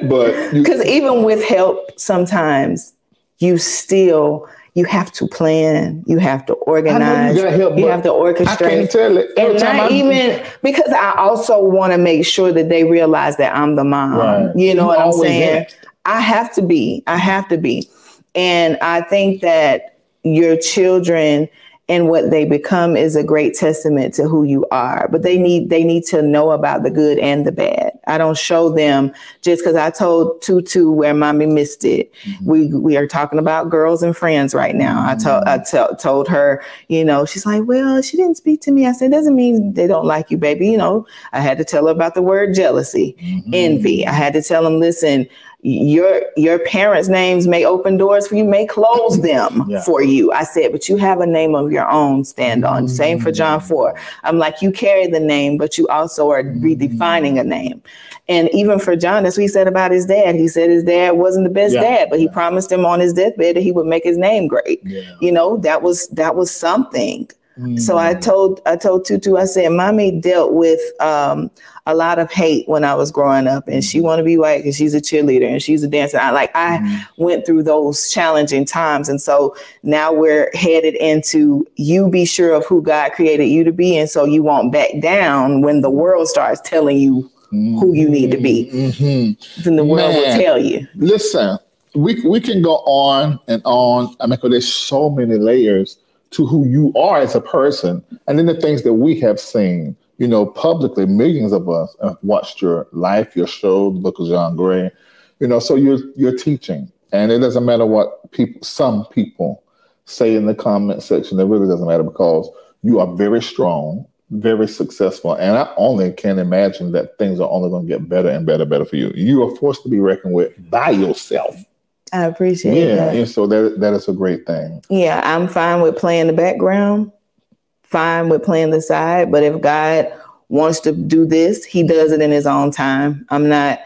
But Because <laughs> even with help, sometimes you still you have to plan, you have to organize, got help, you have to I orchestrate. can't tell it. Every and not I- even because I also want to make sure that they realize that I'm the mom. Right. You know You what I'm saying? is. I have to be. I have to be. And I think that your children and what they become is a great testament to who you are. But they need they need to know about the good and the bad. I don't show them just because I told Tutu where mommy missed it. Mm-hmm. We we are talking about girls and friends right now. I told I mm-hmm. tell told her, you know, she's like, well, she didn't speak to me. I said, doesn't mean they don't like you, baby. You know, I had to tell her about the word jealousy, mm-hmm. envy. I had to tell them, listen, your your parents' names may open doors for you, may close them Yeah. for you. I said, but you have a name of your own. Stand on. Same for John mm. four. I'm like, you carry the name, but you also are redefining a name. And even for John, that's what he said about his dad. He said his dad wasn't the best Yeah. dad, but he promised him on his deathbed that he would make his name great. Yeah. You know, that was that was something. So Mm. I told I told Tutu, I said, Mommy dealt with um, a lot of hate when I was growing up, and she want to be white because she's a cheerleader and she's a dancer. I like I went through those challenging times, and so now we're headed into you be sure of who God created you to be, and so you won't back down when the world starts telling you who you need to be. Mm-hmm. Then the world will tell you. Listen, we we can go on and on. I mean, there's so many layers to who you are as a person, and then the things that we have seen. You know, publicly, millions of us have watched your life, your show, the Book of John Gray. You know, so you're you're teaching, and it doesn't matter what people, some people say in the comment section. It really doesn't matter because you are very strong, very successful, and I only can imagine that things are only going to get better and better, better for you. You are forced to be reckoned with by yourself. I appreciate Yeah, that. and so that that is a great thing. Yeah, I'm fine with playing the background, fine with playing the side. But if God wants to do this, He does it in His own time. I'm not,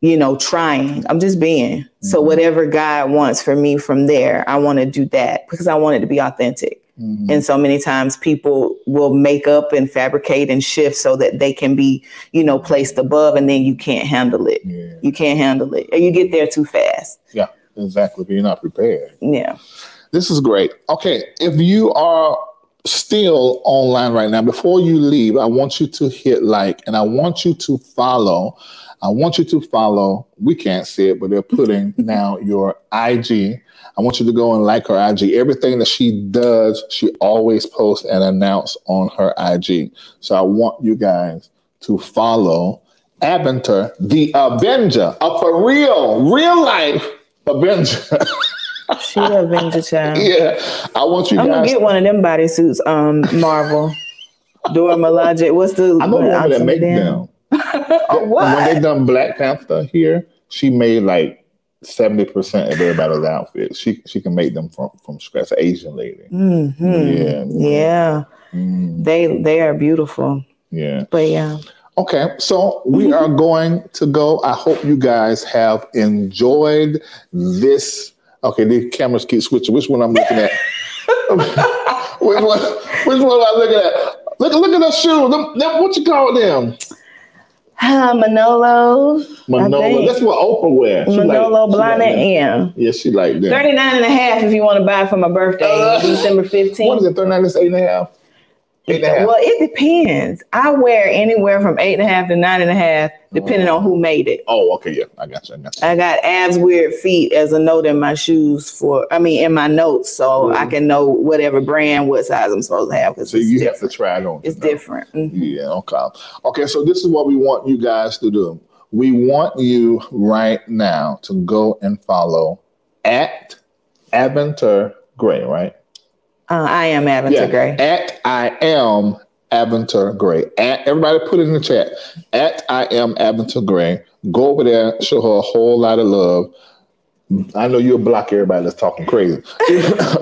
you know, trying. I'm just being. So whatever God wants for me from there, I want to do that because I want it to be authentic. Mhm. And so many times people will make up and fabricate and shift so that they can be, you know, placed above and then you can't handle it. Yeah, You can't handle it. Or you get there too fast. yeah, exactly. But you're not prepared. Yeah. This is great. Okay, if you are still online right now, before you leave, I want you to hit like and I want you to follow. I want you to follow. We can't see it, but they're putting <laughs> now your IG. I want you to go and like her IG. Everything that she does, she always posts and announce on her IG. So I want you guys to follow Aventer, the Avenger, a for real, real life Avenger. She a Avenger child. <laughs> yeah, I want you I'm gonna get one of them bodysuits, um, Marvel. <laughs> Dora Milaje. What's the I know the woman that make sorry, them. <laughs> Oh, When they done Black Panther here, she made like seventy percent of everybody's outfits. She she can make them from from scratch. Asian lady. Mhm. Yeah. Yeah. Mm, They they are beautiful. yeah. But yeah. Okay, so we are going to go. I hope you guys have enjoyed this. Okay, the cameras keep switching. Which one I'm looking at? <laughs> which one? Which one am I looking at? Look, look at those shoes. Them, them, what you call them? Uh, <sighs> Manolo. Manolo. That's what Oprah wears. She Manolo like, Blahnik like. M. Yeah, she like them. 39 and a half if you want to buy for my birthday, Uh, December 15th. What is it? Thirty nine is eight and a half. Eight and a half. Well, it depends. I wear anywhere from eight and a half to nine and a half, depending on who made it. Oh, okay, yeah, I got you. I got you. I got abs weird feet as a note in my shoes for, I mean, in my notes, so I can know whatever brand, what size I'm supposed to have. Because So you have to try it on. it's different. Mhm. Yeah, okay. Okay, so this is what we want you guys to do. We want you right now to go and follow at Aventer Gray, right? Uh, I am Aventer Gray. At I am Aventer Gray. At everybody put it in the chat. At I am Aventer Gray. Go over there, show her a whole lot of love. I know you'll block everybody that's talking crazy. <laughs>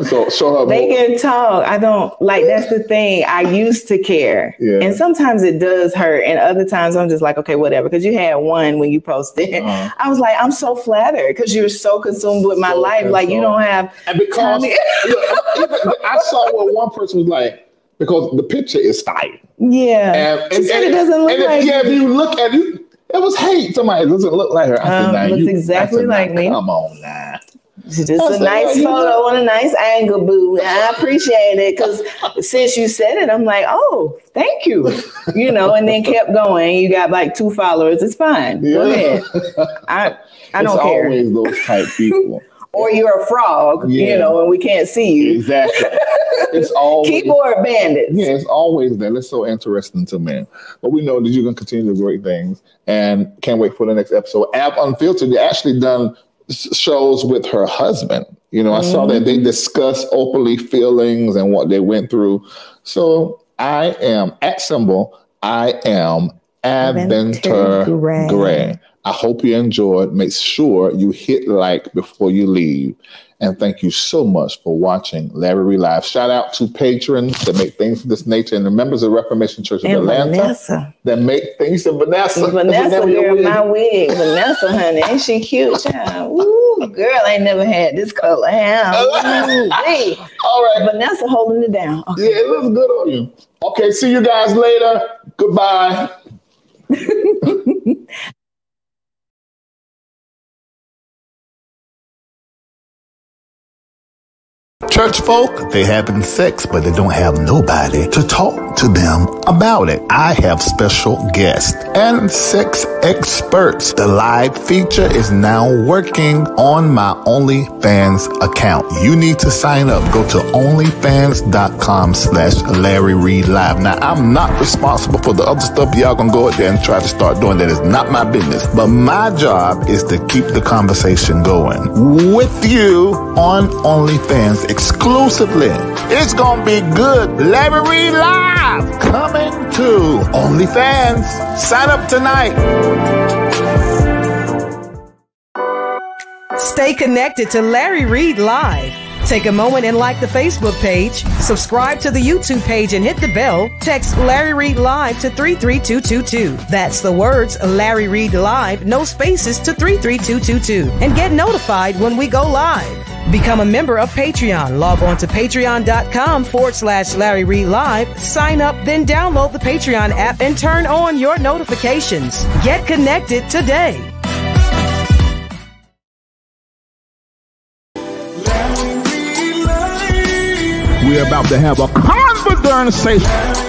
so show her They more. can talk. I don't like that's the thing. I used to care. Yeah. And sometimes it does hurt. And other times I'm just like, okay, whatever. Because you had one when you posted. Uh-huh. I was like, I'm so flattered because you're so consumed with my So life. Like you don't have And because look, <laughs> I saw where one person was like, because the picture is fire. Yeah. And, She said it doesn't look and if, like yeah, if you. you look at it, it was hate. Somebody doesn't look like her. I said, Um, nah, looks you, exactly said, nah, like me. Come on now. It's just a said, nice photo know- on a nice angle, boo. I appreciate it because since you said it, I'm like, oh, thank you. You know, and then kept going. You got like two followers. It's fine. Go Yeah. ahead. I I it's don't care. always those type people. Or you're a frog, Yeah. you know, and we can't see you. exactly. <laughs> It's always Keyboard bandits. Yeah, it's always that. It's so interesting to me. But we know that you're going to continue to do great things and can't wait for the next episode. Av Unfiltered, they actually done shows with her husband. You know, I saw that Mm-hmm. they discuss openly feelings and what they went through. So I am at symbol, I am Aventer Gray. Gray. I hope you enjoyed. Make sure you hit like before you leave. And thank you so much for watching Larry Live. Shout out to patrons that make things of this nature and the members of Reformation Church of And Atlanta Vanessa. that make things of Vanessa. Vanessa, That's the name girl, of my wig. Vanessa, honey. Ain't she cute? Child? Ooh, girl, ain't never had this color hair. Ooh. <laughs> All right. Vanessa holding it down. Okay. Yeah, it looks good on you. Okay, see you guys later. Goodbye. <laughs> Church folk, they having sex, but they don't have nobody to talk to them about it. I have special guests and sex experts. The live feature is now working on my OnlyFans account. You need to sign up. Go to onlyfans.com slash Larry Reid Live. Now, I'm not responsible for the other stuff y'all gonna go out there and try to start doing. That is not my business. But my job is to keep the conversation going with you on OnlyFans exclusively. It's gonna be good. Larry Reid Live coming to OnlyFans. Sign up tonight. Stay connected to Larry Reid Live. Take a moment and like the Facebook page, subscribe to the YouTube page, and hit the bell. Text Larry Reid Live to 33222. That's the words Larry Reid Live, no spaces to 33222. And get notified when we go live. Become a member of Patreon. Log on to patreon.com forward slash Larry Reid Live. Sign up, then download the Patreon app and turn on your notifications. Get connected today. We're about to have a conversation.